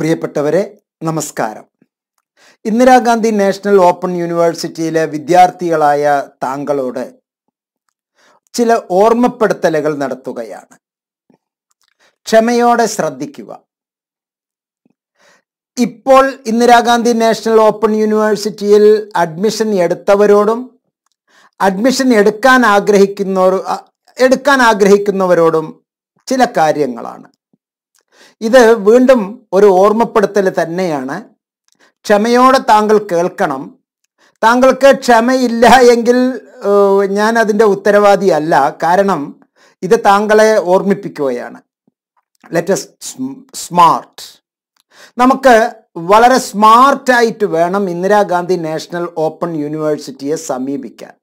പ്രിയപ്പെട്ടവരെ നമസ്കാരം. Indira Gandhi national open യൂണിവേഴ്സിറ്റിയിലെ വിദ്യാർത്ഥികളായ താങ്കളോട് ചില ഓർമ്മപ്പെടുത്തലുകൾ നടത്തുകയാണ്. ക്ഷമയോടെ ശ്രദ്ധിക്കുക. ഇപ്പോൾ ഇന്ദിരാഗാന്ധി നാഷണൽ ഓപ്പൺ യൂണിവേഴ്സിറ്റിയിൽ അഡ്മിഷൻ എടുത്തവരോടും അഡ്മിഷൻ എടുക്കാൻ ആഗ്രഹിക്കുന്നവർ എടുക്കാൻ ആഗ്രഹിക്കുന്നവരോടും ചില കാര്യങ്ങളാണ്. ഇത് വീണ്ടും ഒരു ഓർമ്മപ്പെടുത്തൽ തന്നെയാണ്. ക്ഷമയോടെ താങ്കൾ കേൾക്കണം. താങ്കൾക്ക് ക്ഷമയില്ല എങ്കിൽ ഞാൻ അതിന്റെ ഉത്തരവാദിയല്ല. കാരണം ഇത് താങ്കളെ ഓർമ്മിപ്പിക്കുകയാണ്. ലെറ്റസ് സ്മാർട്ട് നമുക്ക് വളരെ സ്മാർട്ടായിട്ട് വേണം ഇന്ദിരാഗാന്ധി നാഷണൽ ഓപ്പൺ യൂണിവേഴ്സിറ്റിയെ സമീപിക്കാൻ.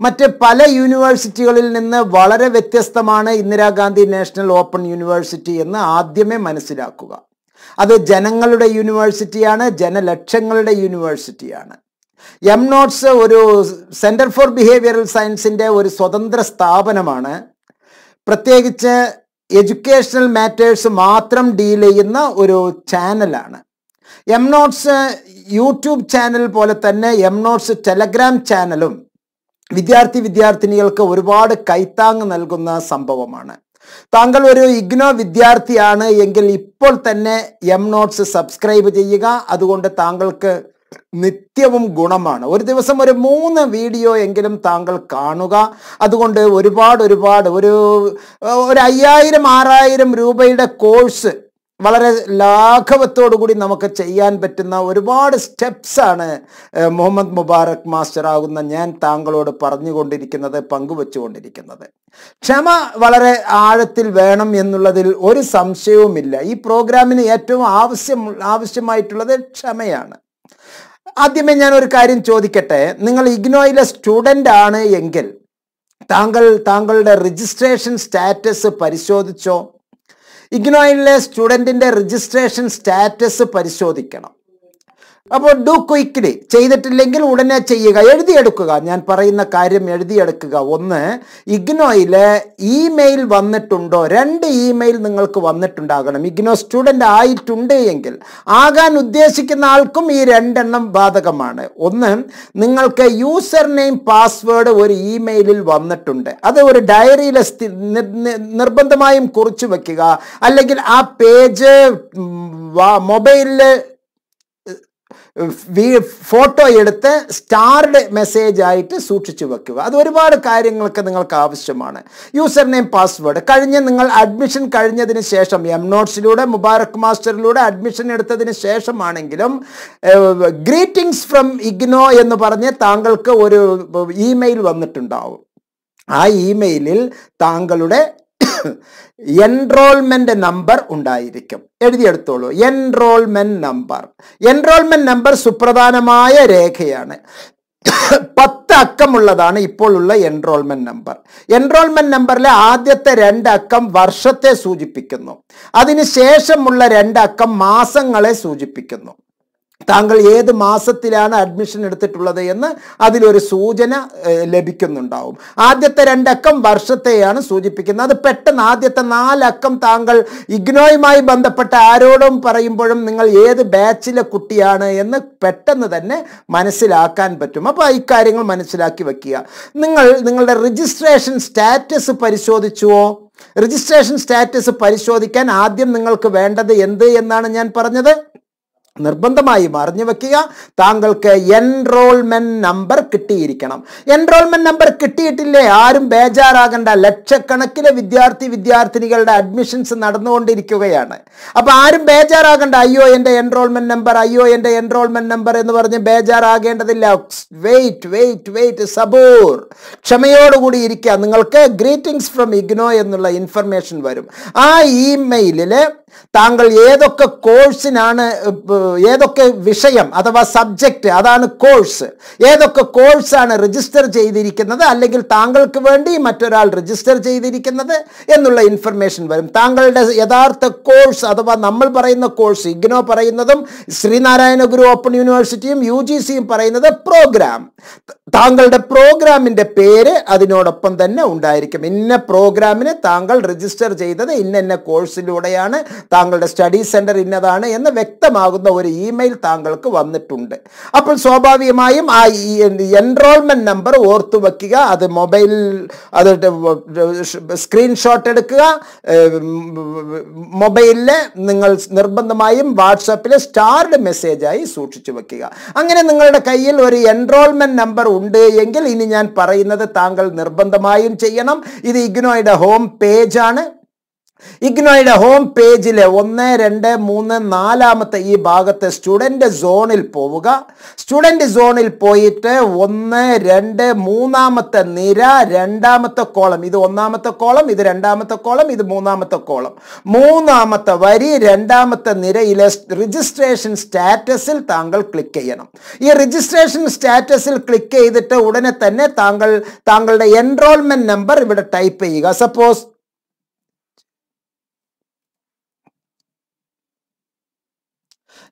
മറ്റ് പല യൂണിവേഴ്സിറ്റികളിൽ നിന്ന് വളരെ വ്യത്യസ്തമാണ് ഇന്ദിരാഗാന്ധി നാഷണൽ ഓപ്പൺ യൂണിവേഴ്സിറ്റി എന്ന് ആദ്യമേ മനസ്സിലാക്കുക. അത് ജനങ്ങളുടെ യൂണിവേഴ്സിറ്റിയാണ് ജനലക്ഷങ്ങളുടെ യൂണിവേഴ്സിറ്റിയാണ്. എം നോട്ട്സ് ഒരു സെന്റർ ഫോർ ബിഹേവിയറൽ സയൻസിന്റെ ഒരു സ്വതന്ത്ര സ്ഥാപനമാണ്. പ്രത്യേകിച്ച് എഡ്യൂക്കേഷണൽ മാറ്റേഴ്സ് മാത്രം ഡീൽ ചെയ്യുന്ന ഒരു ചാനലാണ്. എം നോട്ട്സ് യൂട്യൂബ് ചാനൽ പോലെ തന്നെ എം നോട്ട്സ് ടെലഗ്രാം ചാനലും വിദ്യാർത്ഥി വിദ്യാർത്ഥിനികൾക്ക് ഒരുപാട് കൈത്താങ് നൽകുന്ന സംഭവമാണ്. താങ്കൾ ഒരു ഇഗ്നോ വിദ്യാർത്ഥിയാണ് എങ്കിൽ ഇപ്പോൾ തന്നെ എം നോട്ട്സ് സബ്സ്ക്രൈബ് ചെയ്യുക. അതുകൊണ്ട് താങ്കൾക്ക് നിത്യവും ഗുണമാണ്. ഒരു ദിവസം ഒരു മൂന്ന് വീഡിയോ എങ്കിലും താങ്കൾ കാണുക. അതുകൊണ്ട് ഒരുപാട് ഒരുപാട് ഒരു ഒരു അയ്യായിരം ആറായിരം രൂപയുടെ കോഴ്സ് വളരെ ലാഘവത്തോടുകൂടി നമുക്ക് ചെയ്യാൻ പറ്റുന്ന ഒരുപാട് സ്റ്റെപ്സാണ് മുഹമ്മദ് മുബാറക് മാസ്റ്റർ ആകുന്ന ഞാൻ താങ്കളോട് പറഞ്ഞുകൊണ്ടിരിക്കുന്നത് പങ്കുവച്ചുകൊണ്ടിരിക്കുന്നത്. ക്ഷമ വളരെ ആഴത്തിൽ വേണം എന്നുള്ളതിൽ ഒരു സംശയവുമില്ല. ഈ പ്രോഗ്രാമിന് ഏറ്റവും ആവശ്യം ആവശ്യമായിട്ടുള്ളത് ക്ഷമയാണ്. ആദ്യമേ ഞാൻ ഒരു കാര്യം ചോദിക്കട്ടെ. നിങ്ങൾ ഇഗ്നോയിലെ സ്റ്റുഡന്റ് ആണ് എങ്കിൽ താങ്കൾ താങ്കളുടെ രജിസ്ട്രേഷൻ സ്റ്റാറ്റസ് പരിശോധിച്ചോ? ഇഗ്നോയിലെ സ്റ്റുഡന്റിന്റെ രജിസ്ട്രേഷൻ സ്റ്റാറ്റസ് പരിശോധിക്കണം. അപ്പോൾ ഡു ക്വിക്ക്ലി ചെയ്തിട്ടില്ലെങ്കിൽ ഉടനെ ചെയ്യുക എഴുതിയെടുക്കുക. ഞാൻ പറയുന്ന കാര്യം എഴുതിയെടുക്കുക. ഒന്ന് ഇഗ്നോയിൽ ഇമെയിൽ വന്നിട്ടുണ്ടോ? രണ്ട് ഇമെയിൽ നിങ്ങൾക്ക് വന്നിട്ടുണ്ടാകണം. ഇഗ്നോ സ്റ്റുഡന്റ് ആയിട്ടുണ്ട് എങ്കിൽ ആകാൻ ഉദ്ദേശിക്കുന്ന ആൾക്കും ഈ രണ്ടെണ്ണം ബാധകമാണ്. ഒന്ന് നിങ്ങൾക്ക് യൂസർ നെയിം പാസ്വേഡ് ഒരു ഇമെയിലിൽ വന്നിട്ടുണ്ട്. അത് ഒരു ഡയറിയിൽ നിർബന്ധമായും കുറിച്ചു വയ്ക്കുക അല്ലെങ്കിൽ ആ പേജ് മൊബൈലിൽ ഫോട്ടോ എടുത്ത് സ്റ്റാർഡ് മെസ്സേജ് ആയിട്ട് സൂക്ഷിച്ചു വെക്കുക. അത് ഒരുപാട് കാര്യങ്ങൾക്ക് നിങ്ങൾക്ക് ആവശ്യമാണ്. യൂസർ നെയിം പാസ്വേഡ് കഴിഞ്ഞ് നിങ്ങൾ അഡ്മിഷൻ കഴിഞ്ഞതിന് ശേഷം എം നോട്ട്സിലൂടെ മുബാറക് മാസ്റ്ററിലൂടെ അഡ്മിഷൻ എടുത്തതിന് ശേഷമാണെങ്കിലും ഗ്രീറ്റിംഗ്സ് ഫ്രം ഇഗ്നോ എന്ന് പറഞ്ഞ് താങ്കൾക്ക് ഒരു ഇമെയിൽ വന്നിട്ടുണ്ടാവും. ആ ഇമെയിലിൽ താങ്കളുടെ എൻറോൾമെന്റ് നമ്പർ ഉണ്ടായിരിക്കും. എഴുതിയെടുത്തോളൂ. എൻറോൾമെന്റ് നമ്പർ എൻറോൾമെന്റ് നമ്പർ സുപ്രധാനമായ രേഖയാണ്. പത്ത് അക്കമുള്ളതാണ് ഇപ്പോൾ ഉള്ള എൻറോൾമെന്റ് നമ്പർ എൻറോൾമെന്റ് നമ്പറിലെ ആദ്യത്തെ രണ്ട് അക്കം വർഷത്തെ സൂചിപ്പിക്കുന്നു. അതിനുശേഷമുള്ള രണ്ട് അക്കം മാസങ്ങളെ സൂചിപ്പിക്കുന്നു. താങ്കൾ ഏത് മാസത്തിലാണ് അഡ്മിഷൻ എടുത്തിട്ടുള്ളത് എന്ന് അതിലൊരു സൂചന ലഭിക്കുന്നുണ്ടാവും. ആദ്യത്തെ രണ്ടക്കം വർഷത്തെയാണ് സൂചിപ്പിക്കുന്നത്. അത് പെട്ടെന്ന് ആദ്യത്തെ നാലക്കം താങ്കൾ ഇഗ്നോയുമായി ബന്ധപ്പെട്ട ആരോടും പറയുമ്പോഴും നിങ്ങൾ ഏത് ബാച്ചിലെ കുട്ടിയാണ് എന്ന് പെട്ടെന്ന് തന്നെ മനസ്സിലാക്കാൻ പറ്റും. അപ്പോൾ ഇക്കാര്യങ്ങൾ മനസ്സിലാക്കി വെക്കുക. നിങ്ങൾ നിങ്ങളുടെ രജിസ്ട്രേഷൻ സ്റ്റാറ്റസ് പരിശോധിച്ചുവോ? രജിസ്ട്രേഷൻ സ്റ്റാറ്റസ് പരിശോധിക്കാൻ ആദ്യം നിങ്ങൾക്ക് വേണ്ടത് എന്ത് എന്നാണ് ഞാൻ പറഞ്ഞത്? നിർബന്ധമായും അറിഞ്ഞു വെക്കുക. താങ്കൾക്ക് എൻറോൾമെന്റ് നമ്പർ കിട്ടിയിരിക്കണം. എൻറോൾമെന്റ് നമ്പർ കിട്ടിയിട്ടില്ലേ? ആരും ബേജാറാകണ്ട. ലക്ഷക്കണക്കിന് വിദ്യാർത്ഥി വിദ്യാർത്ഥിനികളുടെ അഡ്മിഷൻസ് നടന്നുകൊണ്ടിരിക്കുകയാണ്. അപ്പോൾ ആരും ബേജാറാകണ്ട. അയ്യോ എന്റെ എൻറോൾമെന്റ് നമ്പർ അയ്യോ എന്റെ എൻറോൾമെന്റ് നമ്പർ എന്ന് പറഞ്ഞ് ബേജാറാകേണ്ടതില്ല. വെയിറ്റ് വെയിറ്റ് വെയിറ്റ് സബൂർ. ക്ഷമയോടുകൂടി ഇരിക്കുക. നിങ്ങൾക്ക് ഗ്രീറ്റിംഗ്സ് ഫ്രം ഇഗ്നോ എന്നുള്ള ഇൻഫർമേഷൻ വരും. ആ ഇമെയിലിൽ താങ്കൾ ഏതൊക്കെ കോഴ്സിനാണ് ഏതൊക്കെ വിഷയം അഥവാ സബ്ജക്റ്റ് അതാണ് കോഴ്സ്. ഏതൊക്കെ കോഴ്സാണ് രജിസ്റ്റർ ചെയ്തിരിക്കുന്നത് അല്ലെങ്കിൽ താങ്കൾക്ക് വേണ്ടി മറ്റൊരാൾ രജിസ്റ്റർ ചെയ്തിരിക്കുന്നത് എന്നുള്ള ഇൻഫർമേഷൻ വരും. താങ്കളുടെ യഥാർത്ഥ കോഴ്സ് അഥവാ നമ്മൾ പറയുന്ന കോഴ്സ് ഇഗ്നോ പറയുന്നതും ശ്രീനാരായണ ഗുരു ഓപ്പൺ യൂണിവേഴ്സിറ്റിയും യു പറയുന്നത് പ്രോഗ്രാം താങ്കളുടെ പ്രോഗ്രാമിന്റെ പേര് അതിനോടൊപ്പം തന്നെ ഉണ്ടായിരിക്കും. ഇന്ന പ്രോഗ്രാമിന് താങ്കൾ രജിസ്റ്റർ ചെയ്തത് ഇന്ന ഇന്ന കോഴ്സിലൂടെയാണ് താങ്കളുടെ സ്റ്റഡി സെന്റർ ഇന്നതാണ് എന്ന് വ്യക്തമാകുന്ന ഒരു ഇമെയിൽ താങ്കൾക്ക് വന്നിട്ടുണ്ട്. അപ്പോൾ സ്വാഭാവികമായും ആ എൻറോൾമെന്റ് നമ്പർ ഓർത്തു വയ്ക്കുക അത് മൊബൈൽ അത് സ്ക്രീൻഷോട്ട് എടുക്കുക മൊബൈലിൽ നിങ്ങൾ നിർബന്ധമായും വാട്സപ്പിൽ സ്റ്റാർഡ് മെസ്സേജായി സൂക്ഷിച്ചു വയ്ക്കുക. അങ്ങനെ നിങ്ങളുടെ കയ്യിൽ ഒരു എൻറോൾമെന്റ് നമ്പർ ഉണ്ട്. എങ്കിൽ ഇനി ഞാൻ പറയുന്നത് താങ്കൾ നിർബന്ധമായും ചെയ്യണം. ഇത് ഇഗ്നോയുടെ ഹോം പേജാണ്. ഇഗ്നോയുടെ ഹോം പേജിലെ ഒന്ന് രണ്ട് മൂന്ന് നാലാമത്തെ ഈ ഭാഗത്തെ സ്റ്റുഡന്റ് സോണിൽ പോവുക. സ്റ്റുഡന്റ് സോണിൽ പോയിട്ട് ഒന്ന് രണ്ട് മൂന്നാമത്തെ നിര രണ്ടാമത്തെ കോളം ഇത് ഒന്നാമത്തെ കോളം ഇത് രണ്ടാമത്തെ കോളം ഇത് മൂന്നാമത്തെ കോളം മൂന്നാമത്തെ വരി രണ്ടാമത്തെ നിരയിലെ രജിസ്ട്രേഷൻ സ്റ്റാറ്റസിൽ താങ്കൾ ക്ലിക്ക് ചെയ്യണം. ഈ രജിസ്ട്രേഷൻ സ്റ്റാറ്റസിൽ ക്ലിക്ക് ചെയ്തിട്ട് ഉടനെ തന്നെ താങ്കൾ താങ്കളുടെ എൻറോൾമെന്റ് നമ്പർ ഇവിടെ ടൈപ്പ് ചെയ്യുക. സപ്പോസ്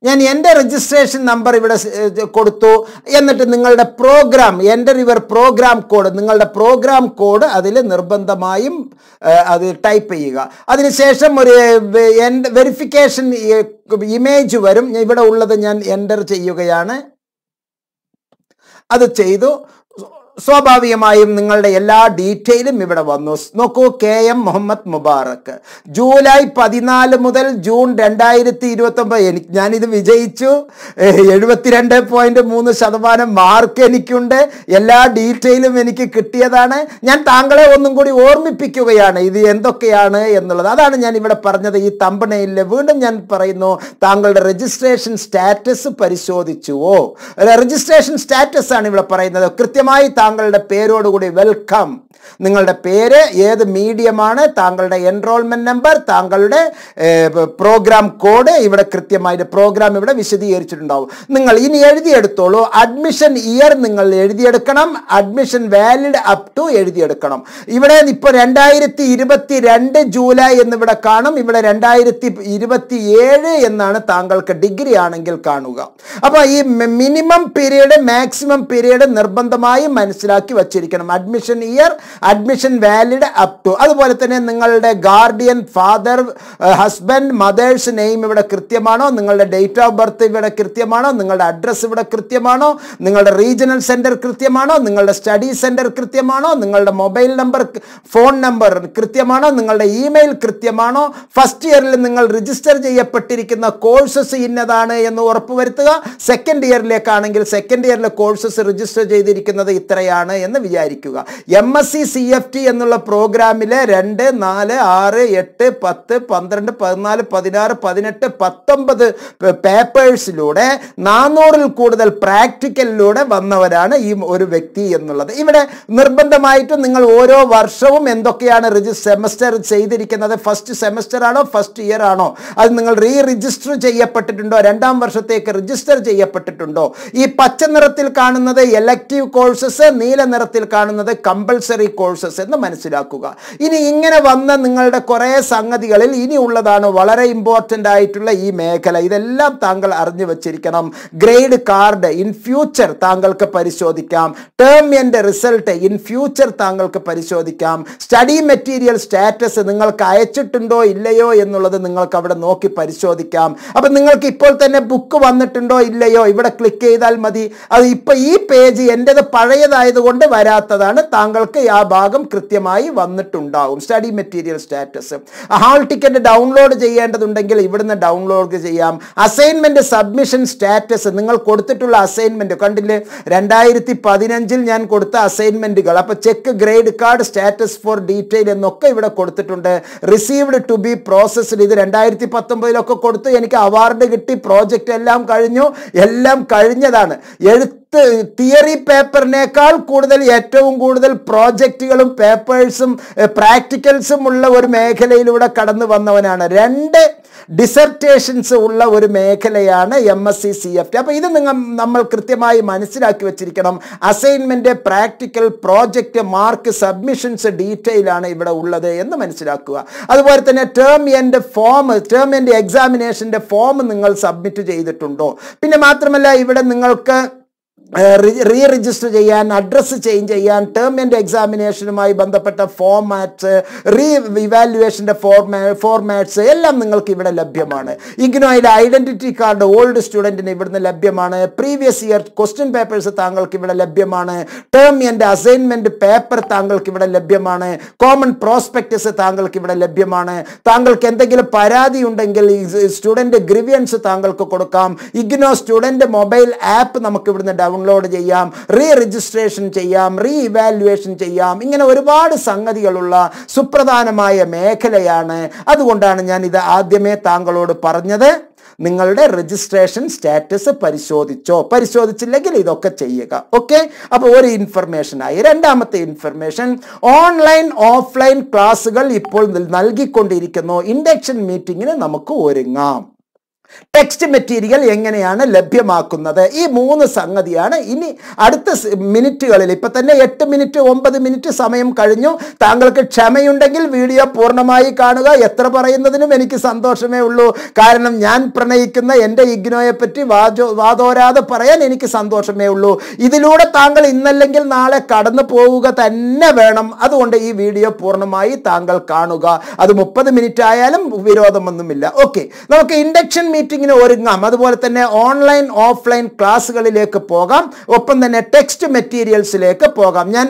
ഞാൻ എന്റെ രജിസ്ട്രേഷൻ നമ്പർ ഇവിടെ കൊടുത്തു. എന്നിട്ട് നിങ്ങളുടെ പ്രോഗ്രാം എന്റെ യുവർ പ്രോഗ്രാം കോഡ് നിങ്ങളുടെ പ്രോഗ്രാം കോഡ് അതിൽ നിർബന്ധമായും അത് ടൈപ്പ് ചെയ്യുക. അതിനുശേഷം ഒരു വെരിഫിക്കേഷൻ ഇമേജ് വരും. ഇവിടെ ഉള്ളത് ഞാൻ എന്റർ ചെയ്യുകയാണ്. അത് ചെയ്തു. സ്വാഭാവികമായും നിങ്ങളുടെ എല്ലാ ഡീറ്റെയിലും ഇവിടെ വന്നു. നോക്കൂ K M Muhammad Mubarak July പതിനാല് മുതൽ ജൂൺ രണ്ടായിരത്തി ഇരുപത്തൊമ്പത് എനിക്ക് ഞാനിത് വിജയിച്ചു. എഴുപത്തിരണ്ട് പോയിന്റ് മൂന്ന് ശതമാനം മാർക്ക് എനിക്കുണ്ട്. എല്ലാ ഡീറ്റെയിലും എനിക്ക് കിട്ടിയതാണ്. ഞാൻ താങ്കളെ ഒന്നും കൂടി ഓർമ്മിപ്പിക്കുകയാണ് ഇത് എന്തൊക്കെയാണ് എന്നുള്ളത്. അതാണ് ഞാൻ ഇവിടെ പറഞ്ഞത് ഈ തമ്പണയിലെ വീണ്ടും ഞാൻ പറയുന്നു താങ്കളുടെ രജിസ്ട്രേഷൻ സ്റ്റാറ്റസ് പരിശോധിച്ചുവോ രജിസ്ട്രേഷൻ സ്റ്റാറ്റസ് ആണ് ഇവിടെ പറയുന്നത്. കൃത്യമായി താങ്കളുടെ പേരോടുകൂടി വെൽക്കം നിങ്ങളുടെ പേര് ഏത് മീഡിയമാണ് താങ്കളുടെ എൻറോൾമെന്റ് നമ്പർ താങ്കളുടെ പ്രോഗ്രാം കോഡ് ഇവിടെ കൃത്യമായിട്ട് പ്രോഗ്രാം ഇവിടെ വിശദീകരിച്ചിട്ടുണ്ടാവും. നിങ്ങൾ ഇനി എഴുതിയെടുത്തോളൂ. അഡ്മിഷൻ ഇയർ നിങ്ങൾ എഴുതിയെടുക്കണം. അഡ്മിഷൻ വാലിഡ് അപ് ടു എഴുതിയെടുക്കണം. ഇവിടെ ഇപ്പോൾ രണ്ടായിരത്തി ഇരുപത്തി രണ്ട് ജൂലൈ എന്നിവിടെ കാണും. ഇവിടെ രണ്ടായിരത്തി ഇരുപത്തി ഏഴ് എന്നാണ് താങ്കൾക്ക് ഡിഗ്രി ആണെങ്കിൽ കാണുക. അപ്പോൾ ഈ മിനിമം പീരീഡ് മാക്സിമം പീരീഡ് നിർബന്ധമായും മനസ്സിലാക്കി വച്ചിരിക്കണം. Admission year admission valid up to അതുപോലെ തന്നെ നിങ്ങളുടെ guardian father husband mother's name ഇവിടെ കൃത്യമാണോ? നിങ്ങളുടെ ഡേറ്റ് ഓഫ് ബർത്ത് ഇവിടെ കൃത്യമാണോ? നിങ്ങളുടെ അഡ്രസ്സ് ഇവിടെ കൃത്യമാണോ? നിങ്ങളുടെ റീജിയണൽ സെന്റർ കൃത്യമാണോ? നിങ്ങളുടെ സ്റ്റഡി സെന്റർ കൃത്യമാണോ? നിങ്ങളുടെ മൊബൈൽ നമ്പർ ഫോൺ നമ്പർ കൃത്യമാണോ? നിങ്ങളുടെ ഇമെയിൽ കൃത്യമാണോ? ഫസ്റ്റ് ഇയറിൽ നിങ്ങൾ രജിസ്റ്റർ ചെയ്യപ്പെട്ടിരിക്കുന്ന കോഴ്സസ് ഇന്നതാണ് എന്ന് ഉറപ്പുവരുത്തുക. സെക്കൻഡ് ഇയറിലേക്കാണെങ്കിൽ സെക്കൻഡ് ഇയറിലെ കോഴ്സസ് രജിസ്റ്റർ ചെയ്തിരിക്കുന്നത് ഇത്രയാണ്. എന്ന് വിചാരിക്കുക. M S C C F T എന്നുള്ള പ്രോഗ്രാമിലെ രണ്ട് നാല് ആറ് എട്ട് പത്ത് പന്ത്രണ്ട് പതിനാല് പതിനാറ് പതിനെട്ട് പത്തൊമ്പത് പേപ്പേഴ്സിലൂടെ നാനൂറിൽ കൂടുതൽ പ്രാക്ടിക്കലിലൂടെ വന്നവരാണ് ഈ ഒരു വ്യക്തി എന്നുള്ളത്. ഇവിടെ നിർബന്ധമായിട്ടും നിങ്ങൾ ഓരോ വർഷവും എന്തൊക്കെയാണ് രജി സെമസ്റ്റർ ചെയ്തിരിക്കുന്നത്? ഫസ്റ്റ് സെമസ്റ്റർ ആണോ ഫസ്റ്റ് ഇയർ ആണോ? അത് നിങ്ങൾ റീ രജിസ്റ്റർ ചെയ്യപ്പെട്ടിട്ടുണ്ടോ? രണ്ടാം വർഷത്തേക്ക് രജിസ്റ്റർ ചെയ്യപ്പെട്ടിട്ടുണ്ടോ? ഈ പച്ച നിറത്തിൽ കാണുന്നത് എലക്റ്റീവ് കോഴ്സസ് നീല നിറത്തിൽ കാണുന്നത് കമ്പൾസറി കോഴ്സസ് എന്ന് മനസ്സിലാക്കുക. ഇനി ഇങ്ങനെ വന്ന നിങ്ങളുടെ കുറേ സംഗതികളിൽ ഇനി ഉള്ളതാണ് വളരെ ഇമ്പോർട്ടന്റ് ആയിട്ടുള്ള ഈ മേഖല. ഇതെല്ലാം താങ്കൾ അറിഞ്ഞു വച്ചിരിക്കണം. ഗ്രേഡ് കാർഡ് ഇൻ ഫ്യൂച്ചർ താങ്കൾക്ക് പരിശോധിക്കാം. ടേം എന്റെ റിസൾട്ട് ഇൻ ഫ്യൂച്ചർ താങ്കൾക്ക് പരിശോധിക്കാം. സ്റ്റഡി മെറ്റീരിയൽ സ്റ്റാറ്റസ് നിങ്ങൾക്ക് അയച്ചിട്ടുണ്ടോ ഇല്ലയോ എന്നുള്ളത് നിങ്ങൾക്ക് അവിടെ നോക്കി പരിശോധിക്കാം. അപ്പം നിങ്ങൾക്ക് ഇപ്പോൾ തന്നെ ബുക്ക് വന്നിട്ടുണ്ടോ ഇല്ലയോ? ഇവിടെ ക്ലിക്ക് ചെയ്താൽ മതി. അത് ഇപ്പം ഈ പേജ് എന്റെത് പഴയതായതുകൊണ്ട് വരാത്തതാണ് താങ്കൾക്ക് ആ ഭാഗം കൃത്യമായി വന്നിട്ടുണ്ടാവും. Study material status hall ticket download ചെയ്യേണ്ടതുണ്ടെങ്കിൽ ഇവിടുന്ന് ഡൗൺലോഡ് ചെയ്യാം. അസൈൻമെന്റ് സബ്മിഷൻ സ്റ്റാറ്റസ് നിങ്ങൾ കൊടുത്തിട്ടുള്ള അസൈൻമെന്റ് കണ്ടില്ലേ? രണ്ടായിരത്തി പതിനഞ്ചിൽ ഞാൻ കൊടുത്ത അസൈൻമെന്റുകൾ അപ്പോൾ check grade card status for detail എന്നൊക്കെ ഇവിടെ കൊടുത്തിട്ടുണ്ട്. റിസീവ്ഡ് ടു ബി പ്രോസസ്ഡ് ഇത് രണ്ടായിരത്തി പത്തൊമ്പതിലൊക്കെ കൊടുത്തു. എനിക്ക് അവാർഡ് കിട്ടി. പ്രോജക്റ്റ് എല്ലാം കഴിഞ്ഞു. എല്ലാം കഴിഞ്ഞതാണ്. എഴുത്ത് തിയറി പേപ്പറിനേക്കാൾ കൂടുതൽ ഏറ്റവും കൂടുതൽ പ്രോജക്റ്റുകളും പേപ്പേഴ്സും പ്രാക്ടിക്കൽസും ഉള്ള ഒരു മേഖലയിലൂടെ കടന്നു വന്നവനാണ്. രണ്ട് ഡിസർട്ടേഷൻസ് ഉള്ള ഒരു മേഖലയാണ് M S C C F T അപ്പോൾ ഇത് നിങ്ങൾ നമ്മൾ കൃത്യമായി മനസ്സിലാക്കി വെച്ചിരിക്കണം. Assignment practical project mark submissions detail ആണ് ഇവിടെ ഉള്ളത് എന്ന് മനസ്സിലാക്കുക. അതുപോലെ തന്നെ term end form term end എക്സാമിനേഷന്റെ form നിങ്ങൾ സബ്മിറ്റ് ചെയ്തിട്ടുണ്ടോ? പിന്നെ മാത്രമല്ല ഇവിടെ നിങ്ങൾക്ക് റീ രജിസ്റ്റർ ചെയ്യാൻ അഡ്രസ്സ് ചേഞ്ച് ചെയ്യാൻ ടേം ആൻഡ് എക്സാമിനേഷനുമായി ബന്ധപ്പെട്ട ഫോർമാറ്റ്സ് റീ ഇവാലുവേഷന്റെ ഫോർമാ ഫോർമാറ്റ്സ് എല്ലാം നിങ്ങൾക്ക് ഇവിടെ ലഭ്യമാണ്. ഇഗ്നോയിലെ ഐഡന്റിറ്റി കാർഡ് ഓൾഡ് സ്റ്റുഡന്റിന് ഇവിടുന്ന് ലഭ്യമാണ്. പ്രീവിയസ് ഇയർ ക്വസ്റ്റ്യൻ പേപ്പേഴ്സ് താങ്കൾക്ക് ഇവിടെ ലഭ്യമാണ്. ടേം ആൻഡ് അസൈൻമെന്റ് പേപ്പർ താങ്കൾക്ക് ഇവിടെ ലഭ്യമാണ്. കോമൺ പ്രോസ്പെക്റ്റസ് താങ്കൾക്ക് ഇവിടെ ലഭ്യമാണ്. താങ്കൾക്ക് എന്തെങ്കിലും പരാതി ഉണ്ടെങ്കിൽ സ്റ്റുഡന്റ് ഗ്രിവിയൻസ് താങ്കൾക്ക് കൊടുക്കാം. ഇഗ്നോ സ്റ്റുഡന്റ് മൊബൈൽ ആപ്പ് നമുക്ക് ഇവിടുന്ന് ഡൗൺലോഡ് ചെയ്യാം റീ രജിസ്ട്രേഷൻ ചെയ്യാം റീ ഇവാലുവേഷൻ ചെയ്യാം. ഇങ്ങനെ ഒരുപാട് സംഗതികളുള്ള സുപ്രധാനമായ മേഖലയാണ്. അതുകൊണ്ടാണ് ഞാൻ ഇത് ആദ്യമേ താങ്കളോട് പറഞ്ഞത്. നിങ്ങളുടെ രജിസ്ട്രേഷൻ സ്റ്റാറ്റസ് പരിശോധിച്ചോ? പരിശോധിച്ചില്ലെങ്കിൽ ഇതൊക്കെ ചെയ്യുക. ഓക്കെ അപ്പോൾ ഒരു ഇൻഫർമേഷനായി രണ്ടാമത്തെ ഇൻഫർമേഷൻ ഓൺലൈൻ ഓഫ്ലൈൻ ക്ലാസ്സുകൾ ഇപ്പോൾ നൽകിക്കൊണ്ടിരിക്കുന്നു. ഇൻഡക്ഷൻ മീറ്റിങ്ങിന് നമുക്ക് ഒരുങ്ങാം. ടെക്സ്റ്റ് മെറ്റീരിയൽ എങ്ങനെയാണ് ലഭ്യമാക്കുന്നത്? ഈ മൂന്ന് സംഗതിയാണ്. ഇനി അടുത്ത മിനിറ്റുകളിൽ ഇപ്പം തന്നെ എട്ട് മിനിറ്റ് ഒമ്പത് മിനിറ്റ് സമയം കഴിഞ്ഞു. താങ്കൾക്ക് ക്ഷമയുണ്ടെങ്കിൽ വീഡിയോ പൂർണമായി കാണുക. എത്ര പറയുന്നതിനും എനിക്ക് സന്തോഷമേ ഉള്ളൂ. കാരണം ഞാൻ പ്രണയിക്കുന്ന എന്റെ ഇഗ്നോയെ പറ്റി വാചോ വാതോരാതെ പറയാൻ എനിക്ക് സന്തോഷമേ ഉള്ളൂ. ഇതിലൂടെ താങ്കൾ ഇന്നല്ലെങ്കിൽ നാളെ കടന്നു പോവുക തന്നെ വേണം. അതുകൊണ്ട് ഈ വീഡിയോ പൂർണമായി താങ്കൾ കാണുക. അത് മുപ്പത് മിനിറ്റ് ആയാലും വിരോധമൊന്നുമില്ല. ഓക്കെ. നമുക്ക് ഇൻഡക്ഷൻ മീറ്റിങ്ങിന് ഒരുങ്ങാം. അതുപോലെ തന്നെ ഓൺലൈൻ ഓഫ്ലൈൻ ക്ലാസ്സുകളിലേക്ക് പോകാം. ഒപ്പം തന്നെ ടെക്സ്റ്റ് മെറ്റീരിയൽസിലേക്ക് പോകാം. ഞാൻ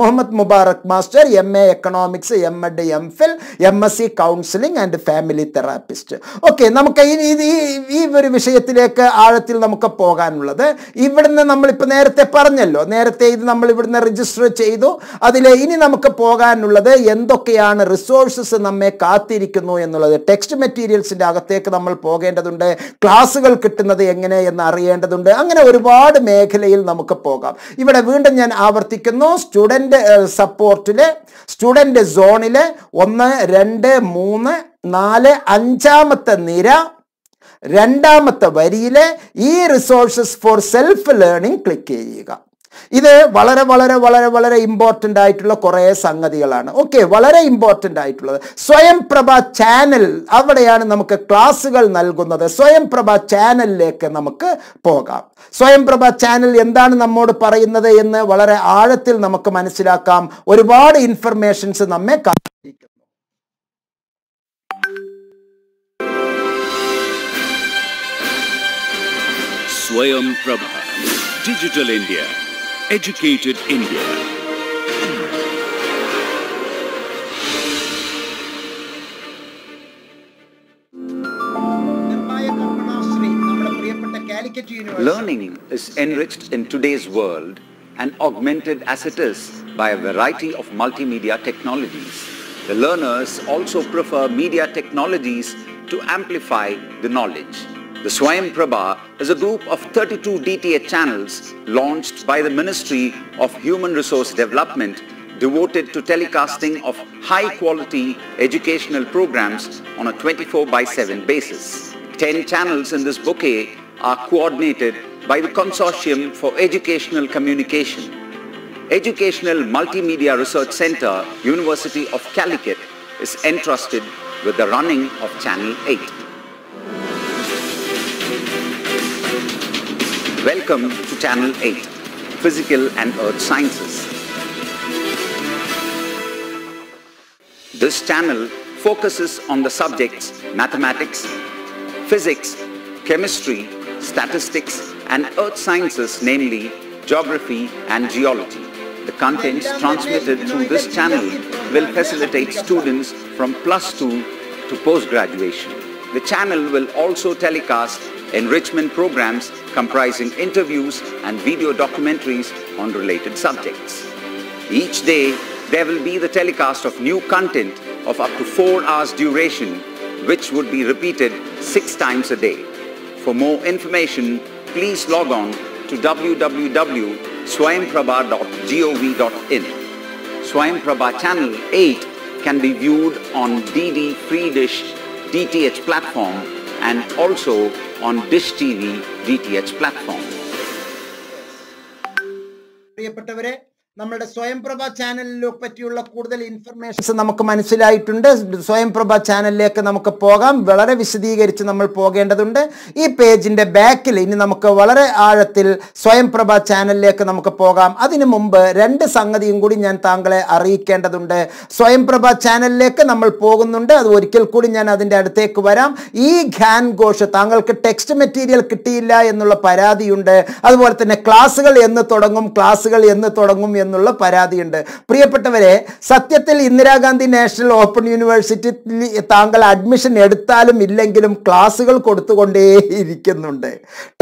Muhammad Mubarak master M A economics M Ed M Phil M S C counselling and family therapist okay നമുക്ക് ഈ ഈ ഒരു വിഷയത്തിലേക്ക് ആഴത്തിൽ നമുക്ക് പോകാനുള്ളത്. ഇവിടുന്ന് നമ്മളിപ്പോൾ നേരത്തെ പറഞ്ഞല്ലോ. നേരത്തെ ഇത് നമ്മൾ ഇവിടുന്ന് രജിസ്റ്റർ ചെയ്തു. അതിൽ ഇനി നമുക്ക് പോകാനുള്ളത് എന്തൊക്കെയാണ് റിസോഴ്സസ് നമ്മെ കാത്തിരിക്കുന്നു എന്നുള്ളത്. ടെക്സ്റ്റ് മെറ്റീരിയൽസിന്റെ അകത്തേക്ക് നമ്മൾ പോകേണ്ടതുണ്ട്? ക്ലാസ്സുകൾ കിട്ടുന്നത് എങ്ങനെ എന്ന് അറിയേണ്ടതുണ്ട്? അങ്ങനെ ഒരുപാട് മേഖലയിൽ നമുക്ക് പോകാം. ഇവിടെ വീണ്ടും ഞാൻ ആവർത്തിക്കുന്നു. സ്റ്റുഡന്റ് സപ്പോർട്ടിലെ സ്റ്റുഡന്റ് സോണിലെ ഒന്ന് രണ്ട് മൂന്ന് നാല് അഞ്ചാമത്തെ നിര രണ്ടാമത്തെ വരിയിലെ ഈ resources for self learning click ചെയ്യുക. ഇത് വളരെ വളരെ വളരെ വളരെ ഇമ്പോർട്ടന്റ് ആയിട്ടുള്ള കുറേ സംഗതികളാണ്. ഓക്കെ വളരെ ഇമ്പോർട്ടന്റ് ആയിട്ടുള്ളത്. സ്വയം പ്രഭ ചാനൽ അവിടെയാണ് നമുക്ക് ക്ലാസ്സുകൾ നൽകുന്നത്. സ്വയം പ്രഭ ചാനലിലേക്ക് നമുക്ക് പോകാം. സ്വയം പ്രഭ ചാനൽ എന്താണ് നമ്മോട് പറയുന്നത് എന്ന് വളരെ ആഴത്തിൽ നമുക്ക് മനസ്സിലാക്കാം. ഒരുപാട് ഇൻഫർമേഷൻസ് നമ്മെ കാത്തിരിക്കുന്നു. Prabha digital India. Educated India. Learning is enriched in today's world and augmented as it is by a variety of multimedia technologies. The learners also prefer media technologies to amplify the knowledge. The Swayam Prabha is a group of 32 DTH channels launched by the Ministry of Human Resource Development devoted to telecasting of high-quality educational programs on a 24 by 7 basis. 10 channels in this bouquet are coordinated by the Consortium for Educational Communication. Educational Multimedia Research Center, University of Calicut is entrusted with the running of Channel 8. Welcome to Channel 8, Physical and Earth Sciences. This channel focuses on the subjects mathematics, physics, chemistry, statistics and earth sciences namely geography and geology. The contents transmitted through this channel will facilitate students from plus 2 to post-graduation. The channel will also telecast enrichment programs comprising interviews and video documentaries on related subjects. Each day, there will be the telecast of new content of up to 4 hours duration which would be repeated 6 times a day. For more information, please log on to www.swayamprabha.gov.in. Swayamprabha Channel 8 can be viewed on DD Free Dish DTH platform and also on Dish TV DTH platform. പ്രിയപ്പെട്ടവരെ നമ്മുടെ സ്വയംപ്രഭ ചാനലിനെ പറ്റിയുള്ള കൂടുതൽ informations നമുക്ക് മനസ്സിലായിട്ടുണ്ട്. സ്വയംപ്രഭ ചാനലിലേക്ക് നമുക്ക് പോകാം. വളരെ വിശദീകരിച്ച് നമ്മൾ പോകേണ്ടതുണ്ട്. ഈ പേജിന്റെ ബാക്കിൽ ഇനി നമുക്ക് വളരെ ആഴത്തിൽ സ്വയംപ്രഭ ചാനലിലേക്ക് നമുക്ക് പോകാം. അതിനു മുമ്പ് രണ്ട് സംഗതിയും കൂടി ഞാൻ താങ്കളെ അറിയിക്കേണ്ടതുണ്ട്. സ്വയംപ്രഭ ചാനലിലേക്ക് നമ്മൾ പോകുന്നുണ്ട്. അത് ഒരിക്കൽ കൂടി ഞാൻ അതിന്റെ അടുത്തേക്ക് വരാം. ഈ ഖാൻ ഘോഷ് താങ്കൾക്ക് ടെക്സ്റ്റ് മെറ്റീരിയൽ കിട്ടിയില്ല എന്നുള്ള പരാതിയുണ്ട്. അതുപോലെ തന്നെ ക്ലാസ്സുകൾ എന്ന് തുടങ്ങും ക്ലാസ്സുകൾ എന്ന് തുടങ്ങും എന്നുള്ള പരാതിയുണ്ട്. പ്രിയപ്പെട്ടവരെ സത്യത്തിൽ ഇന്ദിരാഗാന്ധി നാഷണൽ ഓപ്പൺ യൂണിവേഴ്സിറ്റി താങ്കൾ അഡ്മിഷൻ എടുത്താലും ഇല്ലെങ്കിലും ക്ലാസ്സുകൾ കൊടുത്തുകൊണ്ടേ ഇരിക്കുന്നുണ്ട്.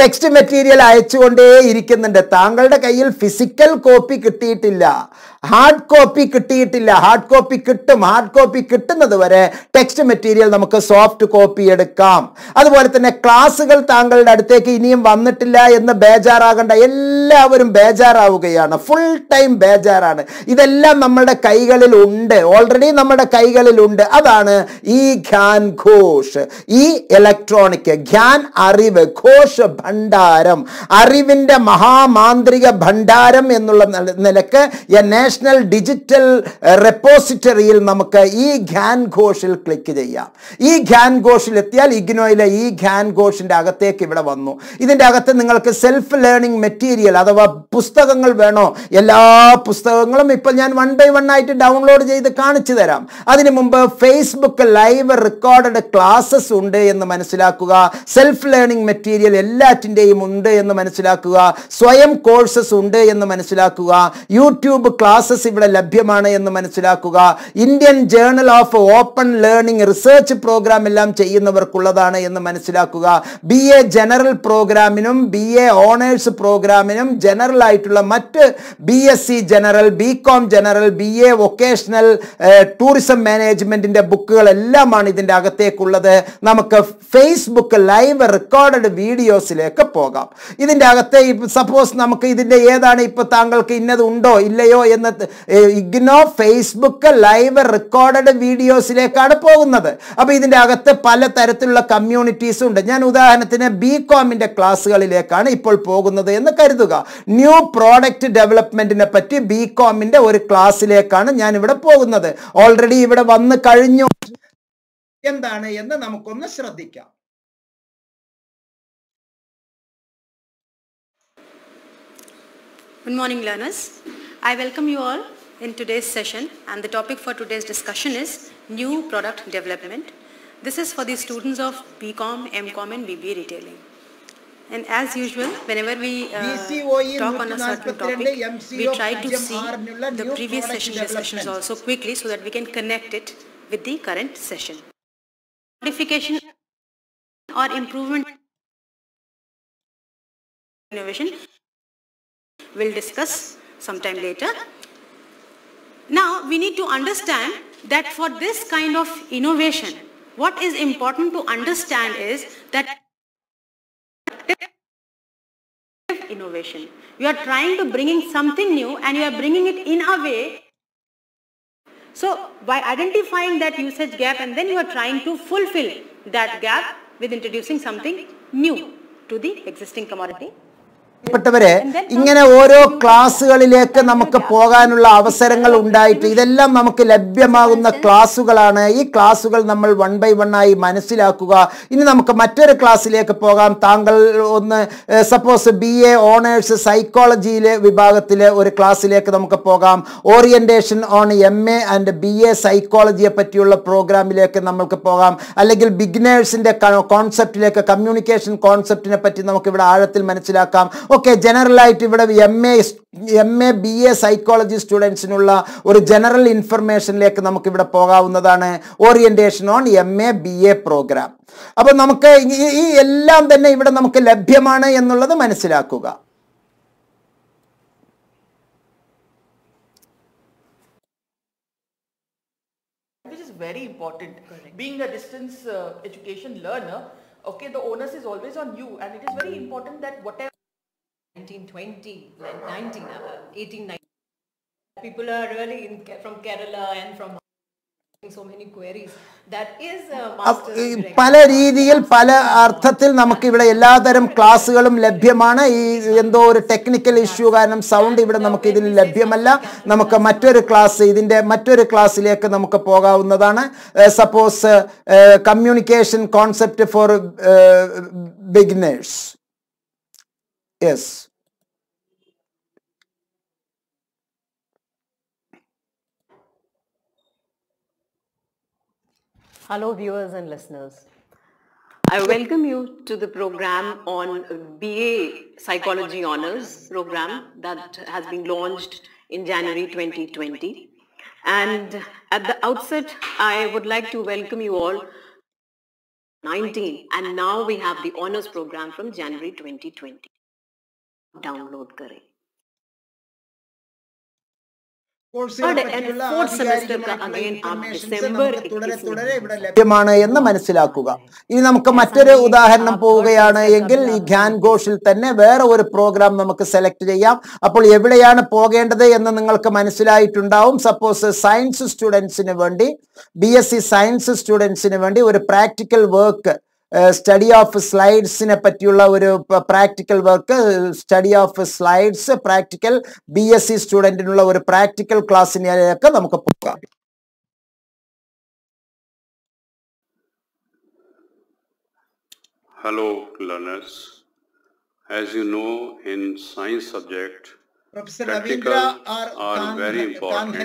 ടെക്സ്റ്റ് മെറ്റീരിയൽ അയച്ചുകൊണ്ടേ ഇരിക്കുന്നുണ്ട്. താങ്കളുടെ കയ്യിൽ ഫിസിക്കൽ കോപ്പി കിട്ടിയിട്ടില്ല. ഹാർഡ് കോപ്പി കിട്ടിയിട്ടില്ല. ഹാർഡ് കോപ്പി കിട്ടും. ഹാർഡ് കോപ്പി കിട്ടുന്നത് വരെ ടെക്സ്റ്റ് മെറ്റീരിയൽ നമുക്ക് സോഫ്റ്റ് കോപ്പി എടുക്കാം. അതുപോലെ തന്നെ ക്ലാസ്സുകൾ താങ്കളുടെ അടുത്തേക്ക് ഇനിയും വന്നിട്ടില്ല എന്ന് ബേജാറാകേണ്ട. എല്ലാവരും ബേജാറാവുകയാണ്. Full time ബേജാറാണ്. ഇതെല്ലാം നമ്മുടെ കൈകളിൽ ഉണ്ട്. ഓൾറെഡി നമ്മുടെ കൈകളിൽ ഉണ്ട്. അതാണ് ഈ ഖ്യാൻ ഘോഷ്. ഈ ഇലക്ട്രോണിക് ഖ്യാൻ അറിവ് ഘോഷ് ഭണ്ഡാരം. അറിവിന്റെ മഹാമാന്ത്രിക ഭണ്ഡാരം എന്നുള്ള നില- നിലയ്ക്ക് എ നാഷണൽ ഡിജിറ്റൽ റെപ്പോസിറ്ററിയിൽ നമുക്ക് ഈ ഖ്യാൻ ഘോഷിൽ ക്ലിക്ക് ചെയ്യാം. ഈ ഖ്യാൻ ഘോഷിൽ എത്തിയാൽ ഇഗ്നോയിലെ ഈ ഖ്യാൻ ഘോഷിന്റെ അകത്തേക്ക് ഇവിടെ വന്നു. ഇതിന്റെ അകത്ത് നിങ്ങൾക്ക് സെൽഫ് ലേണിംഗ് മെറ്റീരിയൽ അഥവാ പുസ്തകങ്ങൾ വേണോ? എല്ലാ പുസ്തകങ്ങളും ഇപ്പം ഞാൻ വൺ ബൈ വൺ ആയിട്ട് ഡൗൺലോഡ് ചെയ്ത് കാണിച്ചു തരാം. അതിനു മുമ്പ് ഫേസ്ബുക്ക് ലൈവ് റെക്കോർഡഡ് ക്ലാസ്സസ് ഉണ്ട് എന്ന് മനസ്സിലാക്കുക. സെൽഫ് ലേണിംഗ് മെറ്റീരിയൽ എല്ലാറ്റിന്റെയും ഉണ്ട് എന്ന് മനസ്സിലാക്കുക. സ്വയം കോഴ്സസ് ഉണ്ട് എന്ന് മനസ്സിലാക്കുക. യൂട്യൂബ് ക്ലാസ്സസ് ഇവിടെ ലഭ്യമാണ് എന്ന് മനസ്സിലാക്കുക. Indian journal of open learning research programme എല്ലാം ചെയ്യുന്നവർക്കുള്ളതാണ് എന്ന് മനസ്സിലാക്കുക. ബി എ ജനറൽ പ്രോഗ്രാമിനും ബി എ ഓണേഴ്സ് പ്രോഗ്രാമിനും ജനറൽ ആയിട്ടുള്ള മറ്റ് B S C general B Com general B A vocational tourism മാനേജ്മെന്റിന്റെ ബുക്കുകളെല്ലാമാണ് ഇതിന്റെ അകത്തേക്കുള്ളത്. നമുക്ക് ഫേസ്ബുക്ക് ലൈവ് റെക്കോർഡഡ് വീഡിയോസിലേക്ക് പോകാം. ഇതിന്റെ അകത്തെ സപ്പോസ് നമുക്ക് ഇതിന്റെ ഏതാണ് ഇപ്പോൾ താങ്കൾക്ക് ഇന്നത് ഉണ്ടോ ഇല്ലയോ എന്ന് ഇഗ്നോ ഫേസ്ബുക്ക് ലൈവ് റെക്കോർഡഡ് വീഡിയോസിലേക്കാണ് പോകുന്നത്. അപ്പോൾ ഇതിന്റെ അകത്ത് പല തരത്തിലുള്ള കമ്മ്യൂണിറ്റീസും ഉണ്ട്. ഞാൻ ഉദാഹരണത്തിന് ബി കോമിന്റെ ക്ലാസ്സുകളിലേക്കാണ് ഇപ്പോൾ പോകുന്നത് എന്ന് കരുതുക. ന്യൂ പ്രോഡക്റ്റ് ഡെവലപ്മെന്റിനെ പറ്റി ബി കോമിന്റെ ഒരു ക്ലാസ്സിലേക്കാണ് ഞാൻ ഇവിടെ പോകുന്നത്. ഓൾറെഡി ഇവിടെ വന്ന് കഴിഞ്ഞു. എന്താണ് എന്ന് നമുക്കൊന്ന് ശ്രദ്ധിക്കാം. Good morning, learners. I welcome you all in today's session and the topic for today's discussion is New Product Development. This is for the students of BCom, MCom and BBA Retailing. And as usual, whenever we uh, talk on a certain topic, we try to see the previous session discussions also quickly so that we can connect it with the current session. Modification or improvement innovation we'll discuss sometime later. Now, we need to understand that for this kind of innovation, what is important to understand is that innovation. You are trying to bringing something new and you are bringing it in a way so by identifying that usage gap and then you are trying to fulfill that gap with introducing something new to the existing commodity. പ്പെട്ടവരെ ഇങ്ങനെ ഓരോ ക്ലാസ്സുകളിലേക്ക് നമുക്ക് പോകാനുള്ള അവസരങ്ങൾ ഉണ്ടായിട്ട് ഇതെല്ലാം നമുക്ക് ലഭ്യമാകുന്ന ക്ലാസ്സുകളാണ്. ഈ ക്ലാസ്സുകൾ നമ്മൾ വൺ ബൈ വൺ ആയി മനസ്സിലാക്കുക. ഇനി നമുക്ക് മറ്റൊരു ക്ലാസ്സിലേക്ക് പോകാം. താങ്കൾ ഒന്ന് സപ്പോസ് ബി എ ഓണേഴ്സ് സൈക്കോളജിയിലെ വിഭാഗത്തിലെ ഒരു ക്ലാസ്സിലേക്ക് നമുക്ക് പോകാം. Orientation on M A and B A സൈക്കോളജിയെ പറ്റിയുള്ള പ്രോഗ്രാമിലേക്ക് നമുക്ക് പോകാം. അല്ലെങ്കിൽ ബിഗ്നേഴ്സിന്റെ കോൺസെപ്റ്റിലേക്ക് കമ്മ്യൂണിക്കേഷൻ കോൺസെപ്റ്റിനെ പറ്റി നമുക്ക് ഇവിടെ ആഴത്തിൽ മനസ്സിലാക്കാം. ഓക്കെ ജനറലായിട്ട് ഇവിടെ M A M A B A psychology സ്റ്റുഡൻസിനുള്ള ഒരു ജനറൽ ഇൻഫർമേഷനിലേക്ക് നമുക്ക് ഇവിടെ പോകാവുന്നതാണ് orientation on M A B A programme അപ്പോൾ നമുക്ക് ഈ എല്ലാം തന്നെ ഇവിടെ നമുക്ക് ലഭ്യമാണ് എന്നുള്ളത് മനസ്സിലാക്കുക very important. Correct. Being a distance uh, education learner, okay, the onus is always on you and it is very important that whatever 1920, like 19, uh, 1890. People are really in, from Kerala and from so many queries. That is a അപ്പ- ഈ master's direct. പല രീതിയിൽ പല അർത്ഥത്തിൽ നമുക്ക് ഇവിടെ എല്ലാതരം ക്ലാസ്സുകളും ലഭ്യമാണ് ഈ എന്തോ ഒരു ടെക്നിക്കൽ ഇഷ്യൂ കാരണം സൗണ്ട് ഇവിടെ നമുക്ക് ഇതിന് ലഭ്യമല്ല നമുക്ക് മറ്റൊരു ക്ലാസ് ഇതിന്റെ മറ്റൊരു ക്ലാസ്സിലേക്ക് നമുക്ക് പോകാവുന്നതാണ് suppose communication concept for beginners yes Hello, viewers and listeners. I welcome you to the program on BA Psychology Honours program that has been launched in January 2020. And at the outset, I would like to welcome you all 19 and now we have the honours program from January 2020. Download करें കോഴ്സുകളെ and പറ്റിയുള്ള fourth semester का ആധികാരികമായിട്ടുള്ള again आप informations December നമുക്ക് തുടരെ 21 തുടരെ ഇവിടെ ലഭ്യമാണ് എന്ന് മനസ്സിലാക്കുക ഇനി നമുക്ക് മറ്റൊരു ഉദാഹരണം പോവുകയാണ് എങ്കിൽ ഈ ഗ്യാൻ ഘോഷിൽ തന്നെ വേറെ ഒരു പ്രോഗ്രാം നമുക്ക് സെലക്ട് ചെയ്യാം അപ്പോൾ എവിടെയാണ് പോകേണ്ടത് എന്ന് നിങ്ങൾക്ക് മനസ്സിലായിട്ടുണ്ടാവും സപ്പോസ് സയൻസ് സ്റ്റുഡൻസിന് വേണ്ടി ബി എസ് സി സയൻസ് സ്റ്റുഡൻസിന് വേണ്ടി ഒരു പ്രാക്ടിക്കൽ വർക്ക് സ്റ്റഡി ഓഫ് സ്ലൈഡ്സിനെ പറ്റിയുള്ള ഒരു practical work study of slides practical B S C സ്റ്റുഡൻറ്റിനുള്ള ഒരു പ്രാക്ടിക്കൽ ക്ലാസ്സിലേക്ക് നമുക്ക് പോകാം Hello learners. As you know in science subject, professor practicals are very important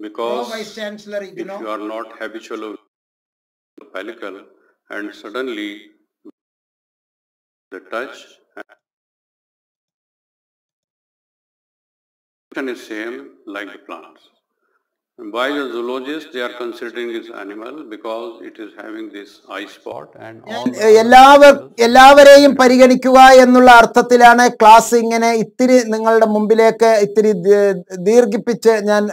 because vice chancellor if you are not habitual of the pellicle and suddenly the touch and is same like the plants. And by the zoologists, they are considering this animal because it is having this eye spot and all. എല്ലാവർ എല്ലാവരെയും പരിഗണിക്കുക എന്നുള്ള അർത്ഥത്തിലാണ് class ഇങ്ങനെ ഇത്തിരി നിങ്ങളുടെ മുമ്പിലേക്ക് ഇത്തിരി ദീർഘിപ്പിച്ച് ഞാൻ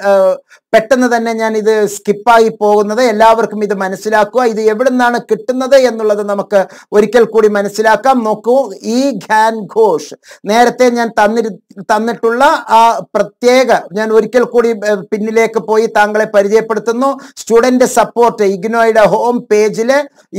പെട്ടെന്ന് തന്നെ ഞാൻ ഇത് സ്കിപ്പായി പോകുന്നത്. എല്ലാവർക്കും ഇത് മനസ്സിലാക്കുക. ഇത് എവിടെ നിന്നാണ് കിട്ടുന്നത് എന്നുള്ളത് നമുക്ക് ഒരിക്കൽ കൂടി മനസ്സിലാക്കാം. നോക്കൂ ഈ ഖാൻ ഘോഷ് നേരത്തെ ഞാൻ തന്നി തന്നിട്ടുള്ള ആ പ്രത്യേക ഞാൻ ഒരിക്കൽ കൂടി പിന്നിലേക്ക് പോയി താങ്കളെ പരിചയപ്പെടുത്തുന്നു. സ്റ്റുഡന്റ് സപ്പോർട്ട് ഇഗ്നോയുടെ ഹോം പേജിൽ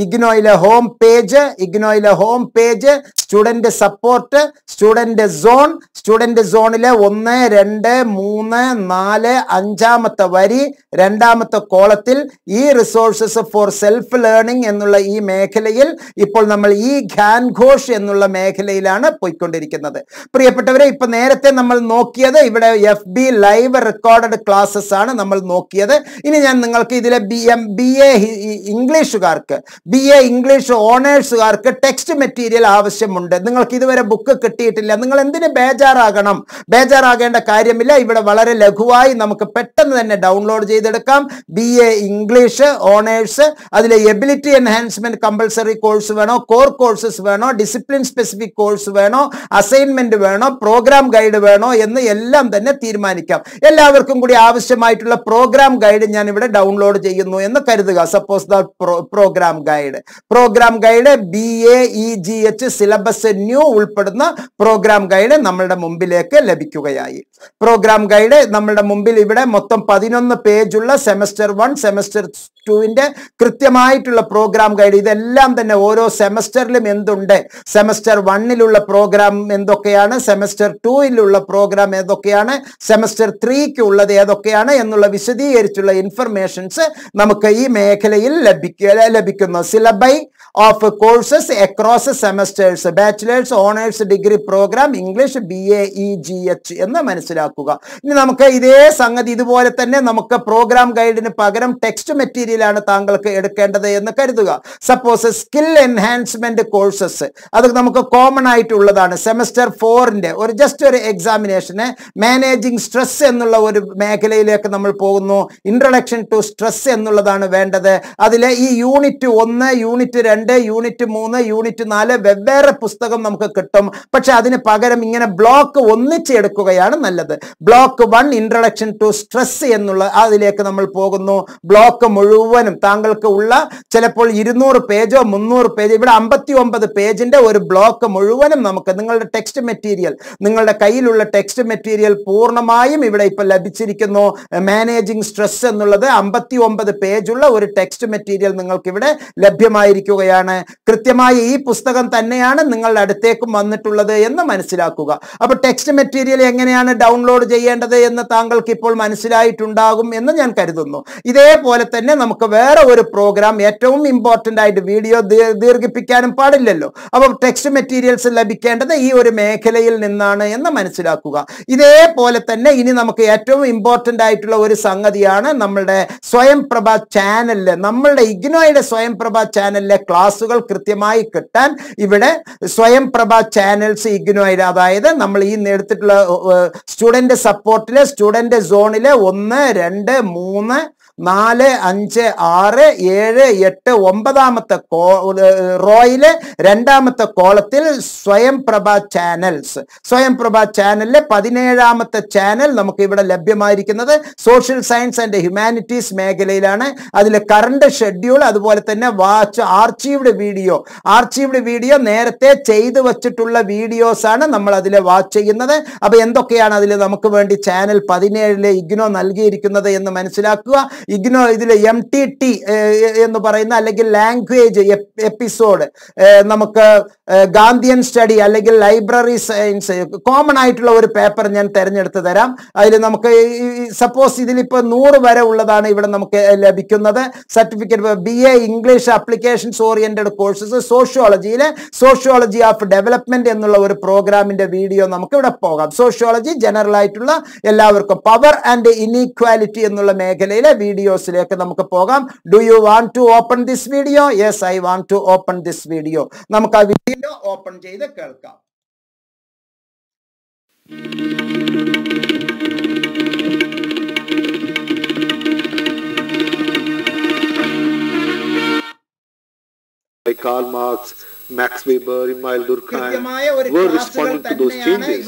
ഇഗ്നോയിലെ home page ഇഗ്നോയിലെ home page student support student zone student സോണിലെ ഒന്ന് രണ്ട് മൂന്ന് നാല് അഞ്ചാമത്തെ വരി രണ്ടാമത്തെ കോളത്തിൽ ഈ റിസോഴ്സസ് ഫോർ സെൽഫ് ലേണിംഗ് എന്നുള്ള ഈ മേഖലയിൽ ഇപ്പോൾ നമ്മൾ ഈ ഖാൻ ഘോഷ് എന്നുള്ള മേഖലയിലാണ് പോയിക്കൊണ്ടിരിക്കുന്നത്. പ്രിയപ്പെട്ടവരെ ഇപ്പൊ നേരത്തെ നമ്മൾ നോക്കിയത് ഇവിടെ F B live recorded classes ആണ് നമ്മൾ നോക്കിയത്. ഇനി ഞാൻ നിങ്ങൾക്ക് ഇതിലെ ബി എം ബി എ ഇംഗ്ലീഷുകാർക്ക് ബി എ ഇംഗ്ലീഷ് ഓണേഴ്സുകാർക്ക് ടെക്സ്റ്റ് മെറ്റീരിയൽ ആവശ്യമുണ്ട്. നിങ്ങൾക്ക് ഇതുവരെ ബുക്ക് കിട്ടിയിട്ടില്ല. നിങ്ങൾ എന്തിന് ബേജാറാകണം? ബേജാറാകേണ്ട കാര്യമില്ല. ഇവിടെ വളരെ ലഘുവായി നമുക്ക് പെട്ടെന്ന് തന്നെ ഡൗൺലോഡ് ചെയ്തെടുക്കാം. ബി എ ഇംഗ്ലീഷ് ഓണേഴ്സ് അതിലെ എബിലിറ്റി എൻഹാൻസ്മെന്റ് കമ്പൾസറി കോഴ്സ് വേണോ കോർ കോഴ്സസ് വേണോ ഡിസിപ്ലിൻ സ്പെസിഫിക് കോഴ്സ് വേണോ അസൈൻമെന്റ് വേണോ പ്രോഗ്രാം ഗൈഡ് വേണോ എന്ന് എല്ലാം തന്നെ തീരുമാനിക്കാം. എല്ലാവർക്കും കൂടി ആവശ്യമായിട്ടുള്ള പ്രോഗ്രാം ഗൈഡ് ഞാൻ ഇവിടെ ഡൗൺലോഡ് ചെയ്യുന്നു എന്ന് കരുതുക. Suppose the programme guide programme guide B A E G H syllabus new ഉൾപ്പെടുന്ന പ്രോഗ്രാം ഗൈഡ് നമ്മളുടെ മുമ്പിലേക്ക് ലഭിക്കുകയായി. പ്രോഗ്രാം ഗൈഡ് നമ്മളുടെ മുമ്പിൽ ഇവിടെ മൊത്തം പതിനൊന്ന് പേജുള്ള സെമസ്റ്റർ വൺ സെമസ്റ്റർ ടുവിന്റെ കൃത്യമായിട്ടുള്ള പ്രോഗ്രാം ഗൈഡ് ഇതെല്ലാം തന്നെ ഓരോ സെമസ്റ്ററിലും എന്തുണ്ട്? സെമസ്റ്റർ വണ്ണിലുള്ള പ്രോഗ്രാം എന്തൊക്കെയാണ്? സെമസ്റ്റർ ടുവിലുള്ള പ്രോഗ്രാം ഏതൊക്കെയാണ്? സെമസ്റ്റർ ത്രീക്ക് ഉള്ളത് ഏതൊക്കെയാണ്? എന്നുള്ള വിശദീകരിച്ചുള്ള ഇൻഫർമേഷൻസ് നമുക്ക് ഈ മേഖലയിൽ ലഭിക്കുക ലഭിക്കുന്നു. Syllabi of courses across semesters bachelor's honours degree programme English B A E G H എന്ന് മനസ്സിലാക്കുക. ഇനി നമുക്ക് ഇതേ സംഗതി ഇതുപോലെ തന്നെ നമുക്ക് പ്രോഗ്രാം ഗൈഡിന് പകരം ടെക്സ്റ്റ് മെറ്റീരിയൽ ആണ് താങ്കൾക്ക് എടുക്കേണ്ടത് എന്ന് കരുതുക. സപ്പോസ് സ്കിൽ എൻഹാൻസ്മെന്റ് കോഴ്സസ് അത് നമുക്ക് കോമൺ ആയിട്ടുള്ളതാണ്. സെമസ്റ്റർ ഫോറിന്റെ ഒരു ജസ്റ്റ് ഒരു എക്സാമിനേഷന് മാനേജിങ് സ്ട്രെസ് എന്നുള്ള ഒരു മേഖലയിലേക്ക് നമ്മൾ പോകുന്നു. ഇൻട്രഡക്ഷൻ ടു സ്ട്രെസ് എന്നുള്ളതാണ് വേണ്ടത്. അതിലെ ഈ യൂണിറ്റ് ഒന്ന് യൂണിറ്റ് രണ്ട് യൂണിറ്റ് മൂന്ന് യൂണിറ്റ് നാല് വെവ്വേറെ പുസ്തകം നമുക്ക് കിട്ടും. പക്ഷെ അതിന് പകരം ഇങ്ങനെ ബ്ലോക്ക് ഒന്നിച്ചെടുക്കുകയാണ് നല്ലത്. Block one introduction to stress എന്നുള്ള അതിലേക്ക് നമ്മൾ പോകുന്നു. ബ്ലോക്ക് മുഴുവനും താങ്കൾക്ക് ഉള്ള ചിലപ്പോൾ ഇരുന്നൂറ് പേജോ മുന്നൂറ് പേജോ ഇവിടെ അമ്പത്തി ഒമ്പത് പേജിന്റെ ഒരു ബ്ലോക്ക് മുഴുവനും നമുക്ക് നിങ്ങളുടെ ടെക്സ്റ്റ് മെറ്റീരിയൽ നിങ്ങളുടെ കയ്യിലുള്ള ടെക്സ്റ്റ് മെറ്റീരിയൽ പൂർണമായും ഇവിടെ ഇപ്പൊ ലഭിച്ചിരിക്കുന്നു. മാനേജിങ് സ്ട്രെസ് എന്നുള്ളത് അമ്പത്തി ഒമ്പത് പേജുള്ള ഒരു ടെക്സ്റ്റ് മെറ്റീരിയൽ നിങ്ങൾക്ക് ഇവിടെ ലഭ്യമായിരിക്കുകയാണ്. കൃത്യമായി ഈ പുസ്തകം തന്നെയാണ് നിങ്ങളുടെ അടുത്തേക്കും വന്നിട്ടുള്ളത് എന്ന് മനസ്സിലാക്കുക. അപ്പൊ ടെക്സ്റ്റ് മെറ്റീരിയൽ എങ്ങനെയാണ് ഡൗൺലോഡ് ചെയ്യേണ്ടത് എന്ന് താങ്കൾക്ക് ഇപ്പോൾ മനസ്സിലായിട്ടുണ്ടാകും എന്ന് ഞാൻ കരുതുന്നു. ഇതേപോലെ തന്നെ നമുക്ക് വേറെ ഒരു പ്രോഗ്രാം ഏറ്റവും ഇമ്പോർട്ടന്റ് ആയിട്ട് വീഡിയോ ദീർഘിപ്പിക്കാനും പാടില്ലല്ലോ. അപ്പം ടെക്സ്റ്റ് മെറ്റീരിയൽസ് ലഭിക്കേണ്ടത് ഈ ഒരു മേഖലയിൽ നിന്നാണ് എന്ന് മനസ്സിലാക്കുക. ഇതേപോലെ തന്നെ ഇനി നമുക്ക് ഏറ്റവും ഇമ്പോർട്ടന്റ് ആയിട്ടുള്ള ഒരു സംഗതിയാണ് നമ്മളുടെ സ്വയം പ്രഭ ചാനലിൽ നമ്മളുടെ ഇഗ്നോയുടെ സ്വയം പ്രഭ ചാനലിലെ ക്ലാസ്സുകൾ കൃത്യമായി കിട്ടാൻ ഇവിടെ സ്വയം പ്രഭ ചാനൽസ് ഇഗ്നോയുടെ അതായത് നമ്മൾ ഈ എടുത്തിട്ടുള്ള സ്റ്റുഡന്റ് സപ്പോർട്ടിലെ സ്റ്റുഡന്റ് സോണിലെ ഒന്ന് രണ്ട് മൂന്ന് നാല് അഞ്ച് ആറ് ഏഴ് എട്ട് ഒമ്പതാമത്തെ കോ റോയിലെ രണ്ടാമത്തെ കോളത്തിൽ സ്വയം പ്രഭ ചാനൽസ് സ്വയം പ്രഭ ചാനലിലെ പതിനേഴാമത്തെ ചാനൽ നമുക്ക് ഇവിടെ ലഭ്യമായിരിക്കുന്നത്. സോഷ്യൽ സയൻസ് ആൻഡ് ഹ്യൂമാനിറ്റീസ് മേഖലയിലാണ്. അതിൽ കറണ്ട് ഷെഡ്യൂൾ അതുപോലെ തന്നെ watch archived video archived video നേരത്തെ ചെയ്തു വച്ചിട്ടുള്ള വീഡിയോസ് ആണ് നമ്മൾ അതിൽ വാച്ച് ചെയ്യുന്നത്. അപ്പൊ എന്തൊക്കെയാണ് അതിൽ നമുക്ക് വേണ്ടി ചാനൽ പതിനേഴിലെ ഇഗ്നോ നൽകിയിരിക്കുന്നത് എന്ന് മനസ്സിലാക്കുക. ഇഗ്നോ ഇതിൽ എം ടി ടി എന്ന് പറയുന്ന അല്ലെങ്കിൽ ലാംഗ്വേജ് എപ്പിസോഡ് നമുക്ക് ഗാന്ധിയൻ സ്റ്റഡി അല്ലെങ്കിൽ ലൈബ്രറി സയൻസ് കോമൺ ആയിട്ടുള്ള ഒരു പേപ്പർ ഞാൻ തിരഞ്ഞെടുത്ത് തരാം. അതിൽ നമുക്ക് സപ്പോസ് ഇതിലിപ്പോൾ നൂറ് വരെ ഉള്ളതാണ് ഇവിടെ നമുക്ക് ലഭിക്കുന്നത്. Certificate B A English applications oriented courses സോഷ്യോളജിയിലെ sociology of development എന്നുള്ള ഒരു പ്രോഗ്രാമിന്റെ വീഡിയോ നമുക്ക് ഇവിടെ പോകാം. സോഷ്യോളജി ജനറൽ ആയിട്ടുള്ള എല്ലാവർക്കും പവർ ആൻഡ് ഇനീക്വാലിറ്റി എന്നുള്ള മേഖലയിലെ വീഡിയോസിലേക്ക് നമുക്ക് പോകാം. Do you want to open this video yes I want to open this video നമുക്ക് ആ വീഡിയോ ഓപ്പൺ ചെയ്ത് കേൾക്കാം. By Karl Marx, Max Weber, Immanuel Durkheim കൃത്യമായ ഒരു were responding to those changes.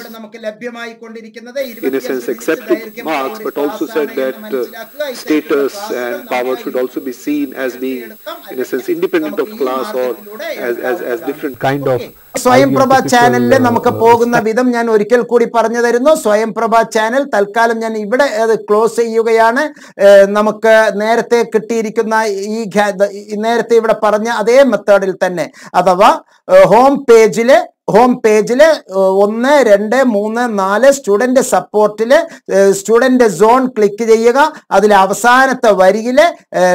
In a sense, accepted Marx, but also said that uh, status and power should also be seen as being, in a sense, independent of class or as, as, as different kind of സ്വയം പ്രഭ ideological, ചാനലിൽ നമുക്ക് uh, പോകുന്ന വിധം ഞാൻ ഒരിക്കൽ കൂടി പറഞ്ഞു തരുന്നു സ്വയംപ്രഭ ചാനൽ തൽക്കാലം ഞാൻ ഇവിടെ അത് ക്ലോസ് ചെയ്യുകയാണ് നമുക്ക് നേരത്തെ കിട്ടിയിരിക്കുന്ന ഈ നേരത്തെ ഇവിടെ പറഞ്ഞ അതേ മെത്തേഡിൽ തന്നെ അഥവാ ഹോം പേജിൽ ഹോം പേജിൽ ഒന്ന് രണ്ട് മൂന്ന് നാല് സ്റ്റുഡന്റ് സപ്പോർട്ടിൽ സ്റ്റുഡന്റ് സോൺ ക്ലിക്ക് ചെയ്യുക. അതിൽ അവസാനത്തെ വരിയിൽ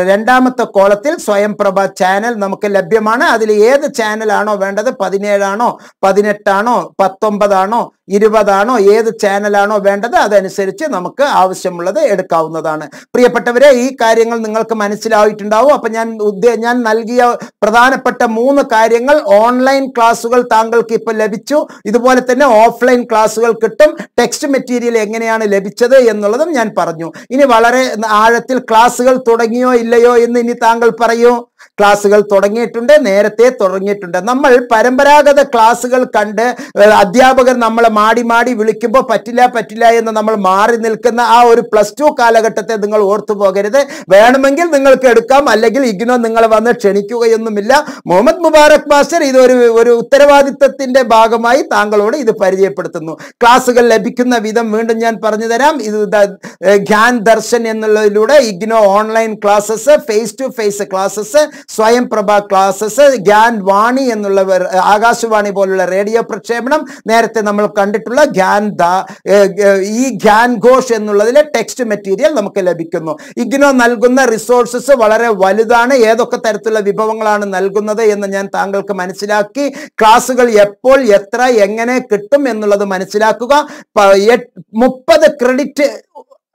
രണ്ടാമത്തെ കോളത്തിൽ സ്വയംപ്രഭ ചാനൽ നമുക്ക് ലഭ്യമാണ്. അതിൽ ഏത് ചാനലാണോ വേണ്ടത്? പതിനേഴാണോ പതിനെട്ടാണോ പത്തൊമ്പതാണോ ഇരുപതാണോ ഏത് ചാനലാണോ വേണ്ടത്? അതനുസരിച്ച് നമുക്ക് ആവശ്യമുള്ളത് എടുക്കാവുന്നതാണ്. പ്രിയപ്പെട്ടവരെ ഈ കാര്യങ്ങൾ നിങ്ങൾക്ക് മനസ്സിലായിട്ടുണ്ടാവും. അപ്പം ഞാൻ ഞാൻ നൽകിയ പ്രധാനപ്പെട്ട മൂന്ന് കാര്യങ്ങൾ ഓൺലൈൻ ക്ലാസ്സുകൾ താങ്കൾക്ക് ഇപ്പോൾ ലഭിച്ചു. ഇതുപോലെ തന്നെ ഓഫ്ലൈൻ ക്ലാസ്സുകൾ കിട്ടും. ടെക്സ്റ്റ് മെറ്റീരിയൽ എങ്ങനെയാണ് ലഭിച്ചത് എന്നുള്ളതും ഞാൻ പറഞ്ഞു. ഇനി വളരെ ആഴത്തിൽ ക്ലാസ്സുകൾ തുടങ്ങിയോ ഇല്ലയോ എന്ന് ഇനി താങ്കൾ പറയൂ. ക്ലാസ്സുകൾ തുടങ്ങിയിട്ടുണ്ട് നേരത്തെ തുടങ്ങിയിട്ടുണ്ട്. നമ്മൾ പരമ്പരാഗത ക്ലാസ്സുകൾ കണ്ട് അധ്യാപകർ നമ്മളെ മാടി മാടി വിളിക്കുമ്പോൾ പറ്റില്ല പറ്റില്ല എന്ന് നമ്മൾ മാറി നിൽക്കുന്ന ആ ഒരു പ്ലസ് ടു കാലഘട്ടത്തെ നിങ്ങൾ ഓർത്തു പോകരുത്. വേണമെങ്കിൽ നിങ്ങൾക്ക് എടുക്കാം അല്ലെങ്കിൽ ഇഗ്നോ നിങ്ങൾ വന്ന് ക്ഷണിക്കുകയൊന്നുമില്ല. മുഹമ്മദ് മുബാറക് മാസ്റ്റർ ഇതൊരു ഒരു ഉത്തരവാദിത്തത്തിന്റെ ഭാഗമായി താങ്കളോട് ഇത് പരിചയപ്പെടുത്തുന്നു. ക്ലാസ്സുകൾ ലഭിക്കുന്ന വിധം വീണ്ടും ഞാൻ പറഞ്ഞു തരാം ഇത് Gyan Darshan എന്നുള്ളതിലൂടെ IGNOU online classes face to face classes Swayam Prabha classes Gyan Vani എന്നുള്ളവർ Akashvani പോലുള്ള റേഡിയോ പ്രക്ഷേപണം നേരത്തെ നമ്മൾ കണ്ടിട്ടുള്ള ഗ്യാൻ ദ ഈ ഗ്യാൻ ഘോഷ് എന്നുള്ളതിലെ ടെക്സ്റ്റ് മെറ്റീരിയൽ നമുക്ക് ലഭിക്കുന്നു. ഇഗ്നോ നൽകുന്ന റിസോഴ്സസ് വളരെ വലുതാണ്. ഏതൊക്കെ തരത്തിലുള്ള വിഭവങ്ങളാണ് നൽകുന്നത് എന്ന് ഞാൻ താങ്കൾക്ക് മനസ്സിലാക്കി. ക്ലാസ്സുകൾ എപ്പോൾ എത്ര എങ്ങനെ കിട്ടും എന്നുള്ളത് മനസ്സിലാക്കുക. മുപ്പത് ക്രെഡിറ്റ്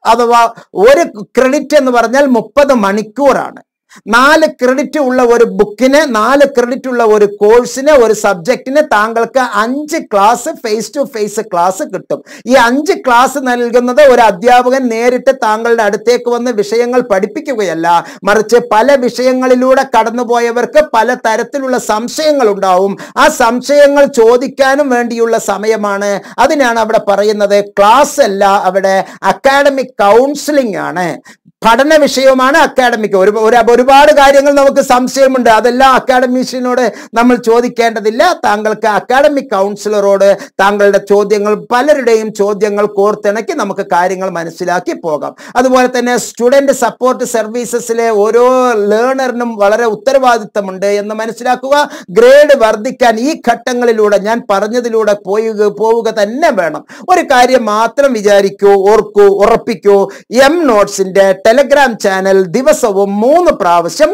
അഥവാ ഒരു ക്രെഡിറ്റ് എന്ന് പറഞ്ഞാൽ മുപ്പത് മണിക്കൂറാണ്. നാല് ക്രെഡിറ്റ് ഉള്ള ഒരു ബുക്കിന് നാല് ക്രെഡിറ്റ് ഉള്ള ഒരു കോഴ്സിന് ഒരു സബ്ജക്റ്റിന് താങ്കൾക്ക് അഞ്ച് class face to face class കിട്ടും. ഈ അഞ്ച് ക്ലാസ് നൽകുന്നത് ഒരു അധ്യാപകൻ നേരിട്ട് താങ്കളുടെ അടുത്തേക്ക് വന്ന് വിഷയങ്ങൾ പഠിപ്പിക്കുകയല്ല. മറിച്ച് പല വിഷയങ്ങളിലൂടെ കടന്നുപോയവർക്ക് പല തരത്തിലുള്ള സംശയങ്ങൾ ഉണ്ടാവും. ആ സംശയങ്ങൾ ചോദിക്കാനും വേണ്ടിയുള്ള സമയമാണ്. അതിനാണ് അവിടെ പറയുന്നത് ക്ലാസ് അല്ല അവിടെ അക്കാഡമിക് കൗൺസിലിംഗ് ആണ്. പഠന വിഷയവുമാണ് അക്കാഡമിക് ഒരു ഒരു- ഒരുപാട് കാര്യങ്ങൾ നമുക്ക് സംശയമുണ്ട്. അതെല്ലാം അക്കാഡമിഷ്യനോട് നമ്മൾ ചോദിക്കേണ്ടതില്ല. താങ്കൾക്ക് അക്കാഡമിക് കൗൺസിലറോട് താങ്കളുടെ ചോദ്യങ്ങൾ പലരുടെയും ചോദ്യങ്ങൾ കോർത്തിണക്കി നമുക്ക് കാര്യങ്ങൾ മനസ്സിലാക്കി പോകാം. അതുപോലെ തന്നെ സ്റ്റുഡന്റ് സപ്പോർട്ട് സർവീസസിലെ ഓരോ ലേണറിനും വളരെ ഉത്തരവാദിത്തമുണ്ട് എന്ന് മനസ്സിലാക്കുക. ഗ്രേഡ് വർദ്ധിക്കാൻ ഈ ഘട്ടങ്ങളിലൂടെ ഞാൻ പറഞ്ഞതിലൂടെ പോയി പോവുക തന്നെ വേണം. ഒരു കാര്യം മാത്രം വിചാരിക്കൂ ഓർക്കൂ ഉറപ്പിക്കൂ. എം നോട്ട്സിന്റെ ടെലഗ്രാം ചാനൽ ദിവസവും മൂന്ന് പ്രാവശ്യം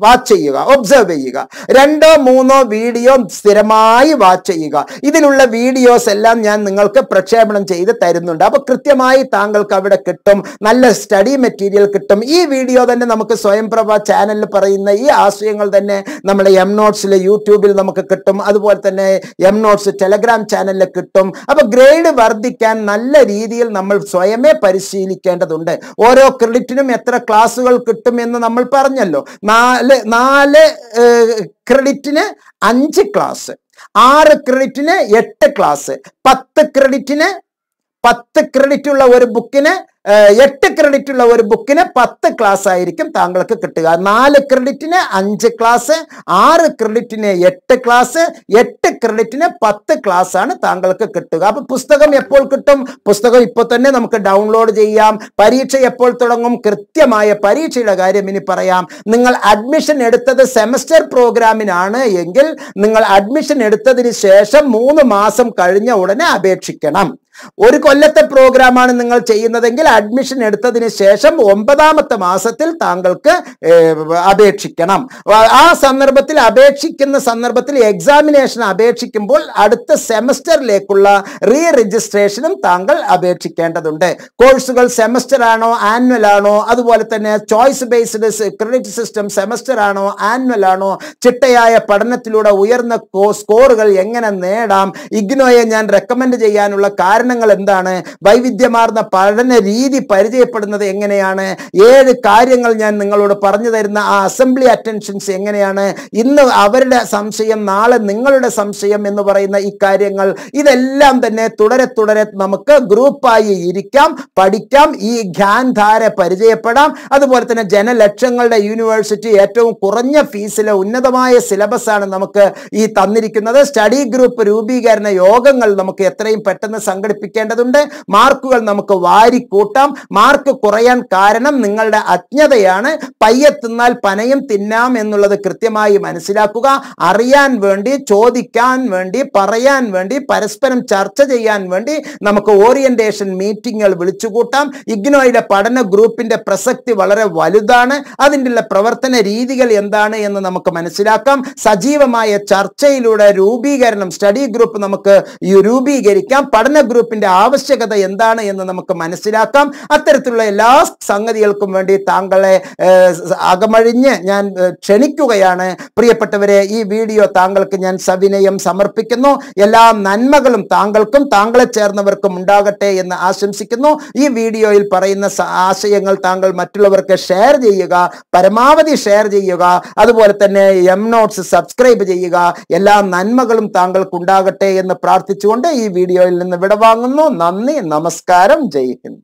വാച്ച് ചെയ്യുക ഒബ്സർവ് ചെയ്യുക. രണ്ടോ മൂന്നോ വീഡിയോ സ്ഥിരമായി വാച്ച് ചെയ്യുക. ഇതിലുള്ള വീഡിയോസ് എല്ലാം ഞാൻ നിങ്ങൾക്ക് പ്രക്ഷേപണം ചെയ്ത് തരുന്നുണ്ട്. അപ്പോൾ കൃത്യമായി താങ്കൾക്ക് അവിടെ കിട്ടും. നല്ല സ്റ്റഡി മെറ്റീരിയൽ കിട്ടും. ഈ വീഡിയോ തന്നെ നമുക്ക് സ്വയംപ്രഭ ചാനലിൽ പറയുന്ന ഈ ആശയങ്ങൾ തന്നെ നമ്മുടെ എം നോട്ട്സിലെ യൂട്യൂബിൽ നമുക്ക് കിട്ടും. അതുപോലെ തന്നെ എം നോട്ട്സ് ടെലഗ്രാം ചാനലിൽ കിട്ടും. അപ്പോൾ ഗ്രേഡ് വർദ്ധിക്കാൻ നല്ല രീതിയിൽ നമ്മൾ സ്വയമേ പരിശീലിക്കേണ്ടതുണ്ട്. ഓരോ ക്രെഡിറ്റിനും എത്ര ക്ലാസ്സുകൾ കിട്ടും എന്ന് നമ്മൾ പറഞ്ഞല്ലോ. നാല് നാല് ക്രെഡിറ്റിന് അഞ്ച് ക്ലാസ് ആറ് ക്രെഡിറ്റിന് എട്ട് ക്ലാസ് പത്ത് ക്രെഡിറ്റിന് പത്ത് ക്രെഡിറ്റ് ഉള്ള ഒരു ബുക്കിന് എട്ട് ക്രെഡിറ്റ് ഉള്ള ഒരു ബുക്കിന് പത്ത് ക്ലാസ് ആയിരിക്കും താങ്കൾക്ക് കിട്ടുക. നാല് ക്രെഡിറ്റിന് അഞ്ച് ക്ലാസ് ആറ് ക്രെഡിറ്റിന് എട്ട് ക്ലാസ് എട്ട് ക്രെഡിറ്റിന് പത്ത് ക്ലാസ് ആണ് താങ്കൾക്ക് കിട്ടുക. അപ്പൊ പുസ്തകം എപ്പോൾ കിട്ടും? പുസ്തകം ഇപ്പൊ തന്നെ നമുക്ക് ഡൗൺലോഡ് ചെയ്യാം. പരീക്ഷ എപ്പോൾ തുടങ്ങും? കൃത്യമായ പരീക്ഷയുടെ കാര്യം ഇനി പറയാം. നിങ്ങൾ അഡ്മിഷൻ എടുത്തത് സെമസ്റ്റർ പ്രോഗ്രാമിനാണ് എങ്കിൽ നിങ്ങൾ അഡ്മിഷൻ എടുത്തതിന് ശേഷം മൂന്ന് മാസം കഴിഞ്ഞ ഉടനെ അപേക്ഷിക്കണം. ഒരു കൊല്ലത്തെ പ്രോഗ്രാമാണ് നിങ്ങൾ ചെയ്യുന്നതെങ്കിൽ അഡ്മിഷൻ എടുത്തതിന് ശേഷം ഒമ്പതാമത്തെ മാസത്തിൽ താങ്കൾക്ക് അപേക്ഷിക്കണം. ആ സന്ദർഭത്തിൽ അപേക്ഷിക്കുന്ന സന്ദർഭത്തിൽ എക്സാമിനേഷൻ അപേക്ഷിക്കുമ്പോൾ അടുത്ത സെമസ്റ്ററിലേക്കുള്ള റീ രജിസ്ട്രേഷനും താങ്കൾ അപേക്ഷിക്കേണ്ടതുണ്ട്. കോഴ്സുകൾ സെമസ്റ്റർ ആണോ ആനുവൽ ആണോ അതുപോലെ തന്നെ choice based credit system semester ആണോ ആനുവൽ ആണോ ചിട്ടയായ പഠനത്തിലൂടെ ഉയർന്ന സ്കോറുകൾ എങ്ങനെ നേടാം ഇഗ്നോയെ ഞാൻ റെക്കമെൻഡ് ചെയ്യാനുള്ള കാരണങ്ങൾ എന്താണ്? വൈവിധ്യമാർന്ന പഠന രീതി പരിചയപ്പെടുന്നത് എങ്ങനെയാണ്? ഏഴ് കാര്യങ്ങൾ ഞാൻ നിങ്ങളോട് പറഞ്ഞു തരുന്ന ആ അസംബ്ലി അറ്റൻഷൻസ് എങ്ങനെയാണ്? ഇന്ന് അവരുടെ സംശയം നാളെ നിങ്ങളുടെ സംശയം എന്ന് പറയുന്ന ഈ കാര്യങ്ങൾ ഇതെല്ലാം തന്നെ തുടരെ തുടരെ നമുക്ക് ഗ്രൂപ്പായി ഇരിക്കാം പഠിക്കാം ഈ ധ്യാൻധാര പരിചയപ്പെടാം. അതുപോലെ തന്നെ ജനലക്ഷങ്ങളുടെ യൂണിവേഴ്സിറ്റി ഏറ്റവും കുറഞ്ഞ ഫീസിലെ ഉന്നതമായ സിലബസ് ആണ് നമുക്ക് ഈ തന്നിരിക്കുന്നത്. സ്റ്റഡി ഗ്രൂപ്പ് രൂപീകരണ യോഗങ്ങൾ നമുക്ക് എത്രയും പെട്ടെന്ന് സംഘടിപ്പിക്കേണ്ടതുണ്ട് മാർക്കുകൾ നമുക്ക് വാരി കൂട്ടാം മാർക്ക് കുറയാൻ കാരണം നിങ്ങളുടെ അജ്ഞതയാണ്. പയ്യെ തിന്നാൽ പനയും തിന്നാം എന്നുള്ളത് കൃത്യമായി മനസ്സിലാക്കുക. അറിയാൻ വേണ്ടി ചോദിക്കാൻ വേണ്ടി പറയാൻ വേണ്ടി പരസ്പരം ചർച്ച ചെയ്യാൻ വേണ്ടി നമുക്ക് ഓറിയന്റേഷൻ മീറ്റിങ്ങുകൾ വിളിച്ചുകൂട്ടാം. ഇഗ്നോയുടെ പഠന ഗ്രൂപ്പിന്റെ പ്രസക്തി വളരെ വലുതാണ്. അതിന്റെ പ്രവർത്തന രീതികൾ എന്താണ് എന്ന് നമുക്ക് മനസ്സിലാക്കാം. സജീവമായ ചർച്ചയിലൂടെ രൂപീകരണം സ്റ്റഡി ഗ്രൂപ്പ് നമുക്ക് രൂപീകരിക്കാം. പഠന ഗ്രൂപ്പിന്റെ ആവശ്യകത എന്താണ് എന്ന് നമുക്ക് മനസ്സിലാക്കാം. അത്തരത്തിലുള്ള എല്ലാ സംഗതികൾക്കും വേണ്ടി താങ്കളെ അകമഴിഞ്ഞ് ഞാൻ ക്ഷണിക്കുകയാണ്. പ്രിയപ്പെട്ടവരെ ഈ വീഡിയോ താങ്കൾക്ക് ഞാൻ സവിനയം സമർപ്പിക്കുന്നു. എല്ലാ നന്മകളും താങ്കൾക്കും താങ്കളെ ചേർന്നവർക്കും ഉണ്ടാകട്ടെ എന്ന് ആശംസിക്കുന്നു. ഈ വീഡിയോയിൽ പറയുന്ന ആശയങ്ങൾ താങ്കൾ മറ്റുള്ളവർക്ക് ഷെയർ ചെയ്യുക പരമാവധി ഷെയർ ചെയ്യുക. അതുപോലെ തന്നെ എം നോട്ട്സ് സബ്സ്ക്രൈബ് ചെയ്യുക. എല്ലാ നന്മകളും താങ്കൾക്ക് ഉണ്ടാകട്ടെ എന്ന് പ്രാർത്ഥിച്ചുകൊണ്ട് ഈ വീഡിയോയിൽ നിന്ന് വിടവാങ്ങുന്നു നന്ദി നമസ്കാരം. ജയ് ഹിന്ദ്.